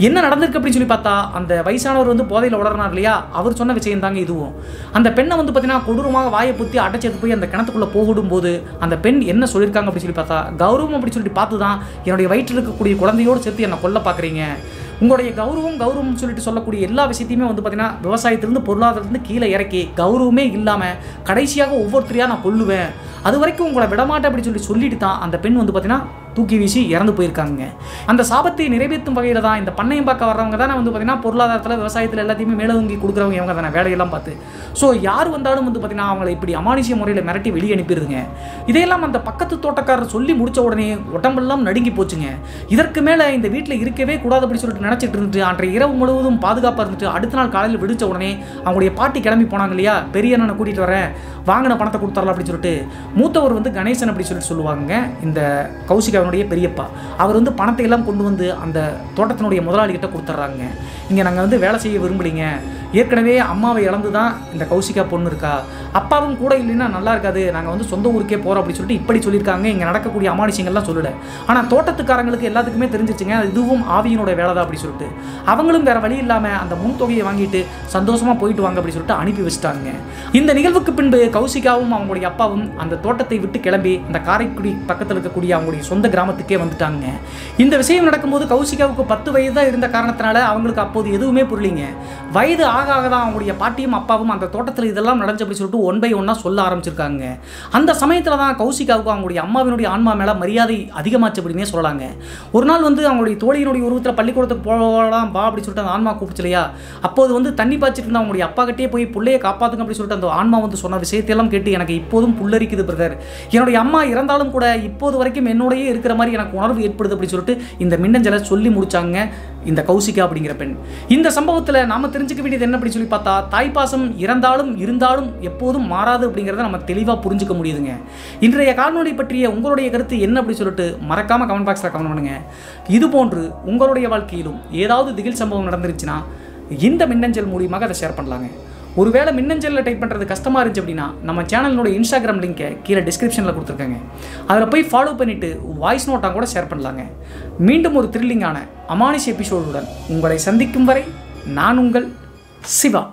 என்ன நடந்திருக்கு அப்படின்னு சொல்லி பார்த்தா அந்த வயசானவர் வந்து போதையில் உடறார் இல்லையா? அவர் சொன்ன விஷயம் தாங்க இதுவும். அந்த பெண்ணை வந்து பார்த்தீங்கன்னா கொடூரமாக வாயை புத்தி அடைச்சது போய் அந்த கிணத்துக்குள்ளே போகிடும் போது அந்த பெண் என்ன சொல்லியிருக்காங்க அப்படின்னு சொல்லி பார்த்தா கௌரவம் அப்படின்னு சொல்லிட்டு பார்த்து தான் என்னுடைய வயிற்றில் இருக்கக்கூடிய குழந்தையோடு சேர்த்து என்னை கொல்ல பார்க்குறீங்க. உங்களுடைய கௌரவம் கௌரவம் சொல்லிட்டு சொல்லக்கூடிய எல்லா விஷயத்தையுமே வந்து பார்த்தீங்கன்னா விவசாயத்திலிருந்து பொருளாதாரத்திலிருந்து கீழே இறக்கி கௌரவமே இல்லாமல் கடைசியாக ஒவ்வொருத்தரையாக நான் கொல்லுவேன். அது வரைக்கும் உங்களை விடமாட்டேன் அப்படின்னு சொல்லி சொல்லிட்டு தான் அந்த பெண் வந்து பார்த்தீங்கன்னா தூக்கி வீசி இறந்து போயிருக்காங்க அந்த சாபத்தை நிறைவேற்றும் வகையில் தான் இந்த பண்ணையம் பார்க்க வர்றவங்க தானே வந்து பார்த்திங்கன்னா பொருளாதாரத்தில் விவசாயத்தில் எல்லாத்தையுமே மேலோங்கி கொடுக்குறவங்க இவங்க தானே வேலையெல்லாம் பார்த்து. ஸோ யார் வந்தாலும் வந்து பார்த்தீங்கன்னா அவங்களை இப்படி அமானுஷிய முறையில் மிரட்டி வெளியே அனுப்பிடுதுங்க. இதையெல்லாம் அந்த பக்கத்து தோட்டக்காரர் சொல்லி முடித்த உடனே உடம்பெல்லாம் நடுங்கி போச்சுங்க. இதற்கு மேலே இந்த வீட்டில் இருக்கவே கூடாது அப்படி சொல்லிட்டு நினச்சிட்டு இருந்துட்டு அன்றைய இரவு முழுவதும் பாதுகாப்பாக இருந்துட்டு அடுத்த நாள் காலையில் விடிச்ச உடனே அவங்களுடைய பாட்டி கிளம்பி போனாங்க இல்லையா? பெரிய அண்ணனை கூட்டிகிட்டு வரேன். வாங்கின பணத்தை கொடுத்துடலாம் அப்படின்னு சொல்லிட்டு மூத்தவர் வந்து கணேசன் அப்படி சொல்லிட்டு சொல்லுவாங்க இந்த கௌசிகாவனுடைய பெரியப்பா. அவர் வந்து பணத்தை எல்லாம் கொண்டு வந்து அந்த தோட்டத்தினுடைய முதலாளிகிட்ட கொடுத்துட்றாங்க இங்கே நாங்கள் வந்து வேலை செய்ய விரும்பலிங்க. ஏற்கனவே அம்மாவை இழந்து தான் இந்த கௌசிகா பொண்ணு இருக்கா. அப்பாவும் கூட இல்லைன்னா நல்லா இருக்காது. நாங்கள் வந்து சொந்த ஊருக்கே போகிறோம் அப்படின்னு சொல்லிட்டு இப்படி சொல்லியிருக்காங்க. இங்கே நடக்கக்கூடிய அமானுஷங்கள்லாம் சொல்லலை. ஆனால் தோட்டத்துக்காரங்களுக்கு எல்லாத்துக்குமே தெரிஞ்சிச்சுங்க இதுவும் ஆவியினோட வேலை தான் அப்படி சொல்லிட்டு. அவங்களும் வேற வழி இல்லாமல் அந்த முன் தொகையை வாங்கிட்டு சந்தோஷமாக போயிட்டு வாங்க அப்படி சொல்லிட்டு அனுப்பி வச்சுட்டாங்க. இந்த நிகழ்வுக்கு பின்பு கௌசிகாவும் அவங்களுடைய அப்பாவும் அந்த தோட்டத்தை விட்டு கிளம்பி அந்த காரைக்குடி பக்கத்தில் இருக்கக்கூடிய அவங்களுடைய சொந்த கிராமத்துக்கே வந்துட்டாங்க இந்த விஷயம் நடக்கும்போது கௌசிகாவுக்கு பத்து வயது தான் இருந்த காரணத்தினால அவங்களுக்கு அப்போது எதுவுமே புரியலிங்க. வயது ஆக ஆக தான் அவங்களுடைய பாட்டியும் அப்பாவும் அந்த தோட்டத்தில் இதெல்லாம் நடந்துச்சு அப்படி சொல்லிட்டு ஒன் பை ஒன்னாக சொல்ல ஆரம்பிச்சிருக்காங்க. அந்த சமயத்தில் தான் கௌசிகாவுக்கு அவங்களுடைய அம்மாவினுடைய ஆன்மா மேலே மரியாதை அதிகமாச்சு அப்படின்னே சொல்லலாங்க. ஒரு நாள் வந்து அவங்களுடைய தோழியினுடைய உருவத்தில் பள்ளிக்கூடத்துக்கு போகலாம் பா அப்படி சொல்லிட்டு அந்த ஆன்மா கூப்பிச்சு இல்லையா அப்போது வந்து தண்ணி பாய்ச்சிட்டு இருந்த அவங்களுடைய அப்பா கிட்டே போய் பிள்ளையை காப்பாற்றுங்க அப்படின்னு சொல்லிட்டு அந்த ஆன்மா வந்து சொன்ன விஷயத்தையெல்லாம் கேட்டு எனக்கு இப்போதும் புல்லரிக்குது பிரதர். என்னுடைய அம்மா இறந்தாலும் கூட இப்போது வரைக்கும் என்னோடயே இருக்கிற மாதிரி எனக்கு உணர்வு ஏற்படுது அப்படி சொல்லிட்டு இந்த மின்னஞ்சலை சொல்லி முடிச்சாங்க இந்த கௌசிகா அப்படிங்கிற பெண். இந்த சம்பவத்தில் நாம தெரிஞ்சுக்க வேண்டியது என்ன அப்படி சொல்லி பார்த்தா தாய்ப்பாசம் இறந்தாலும் இருந்தாலும் எப்போதும் மாறாது அப்படிங்கிறத நம்ம தெளிவாக புரிஞ்சுக்க முடியுதுங்க. இன்றைய காணொளி பற்றிய உங்களுடைய கருத்து என்ன அப்படி சொல்லிட்டு மறக்காம கமெண்ட் பாக்ஸில் கமெண்ட் பண்ணுங்க. இது போன்று உங்களுடைய வாழ்க்கையிலும் ஏதாவது திகில் சம்பவம் நடந்துருச்சுன்னா இந்த மின்னஞ்சல் மூலியமாக அதை ஷேர் பண்ணலாங்க. ஒருவேளை மின்னஞ்சலில் டைப் பண்ணுறது கஷ்டமாக இருந்துச்சு அப்படின்னா நம்ம சேனலோட இன்ஸ்டாகிராம் லிங்கை கீழே டிஸ்கிரிப்ஷனில் கொடுத்துருக்கேங்க. அதில் போய் ஃபாலோ பண்ணிவிட்டு வாய்ஸ் நோட்டாக கூட ஷேர் பண்ணலாங்க. மீண்டும் ஒரு த்ரில்லிங்கான அமானிஷ் எபிசோடுடன் உங்களை சந்திக்கும் வரை நான் உங்கள் சிவா.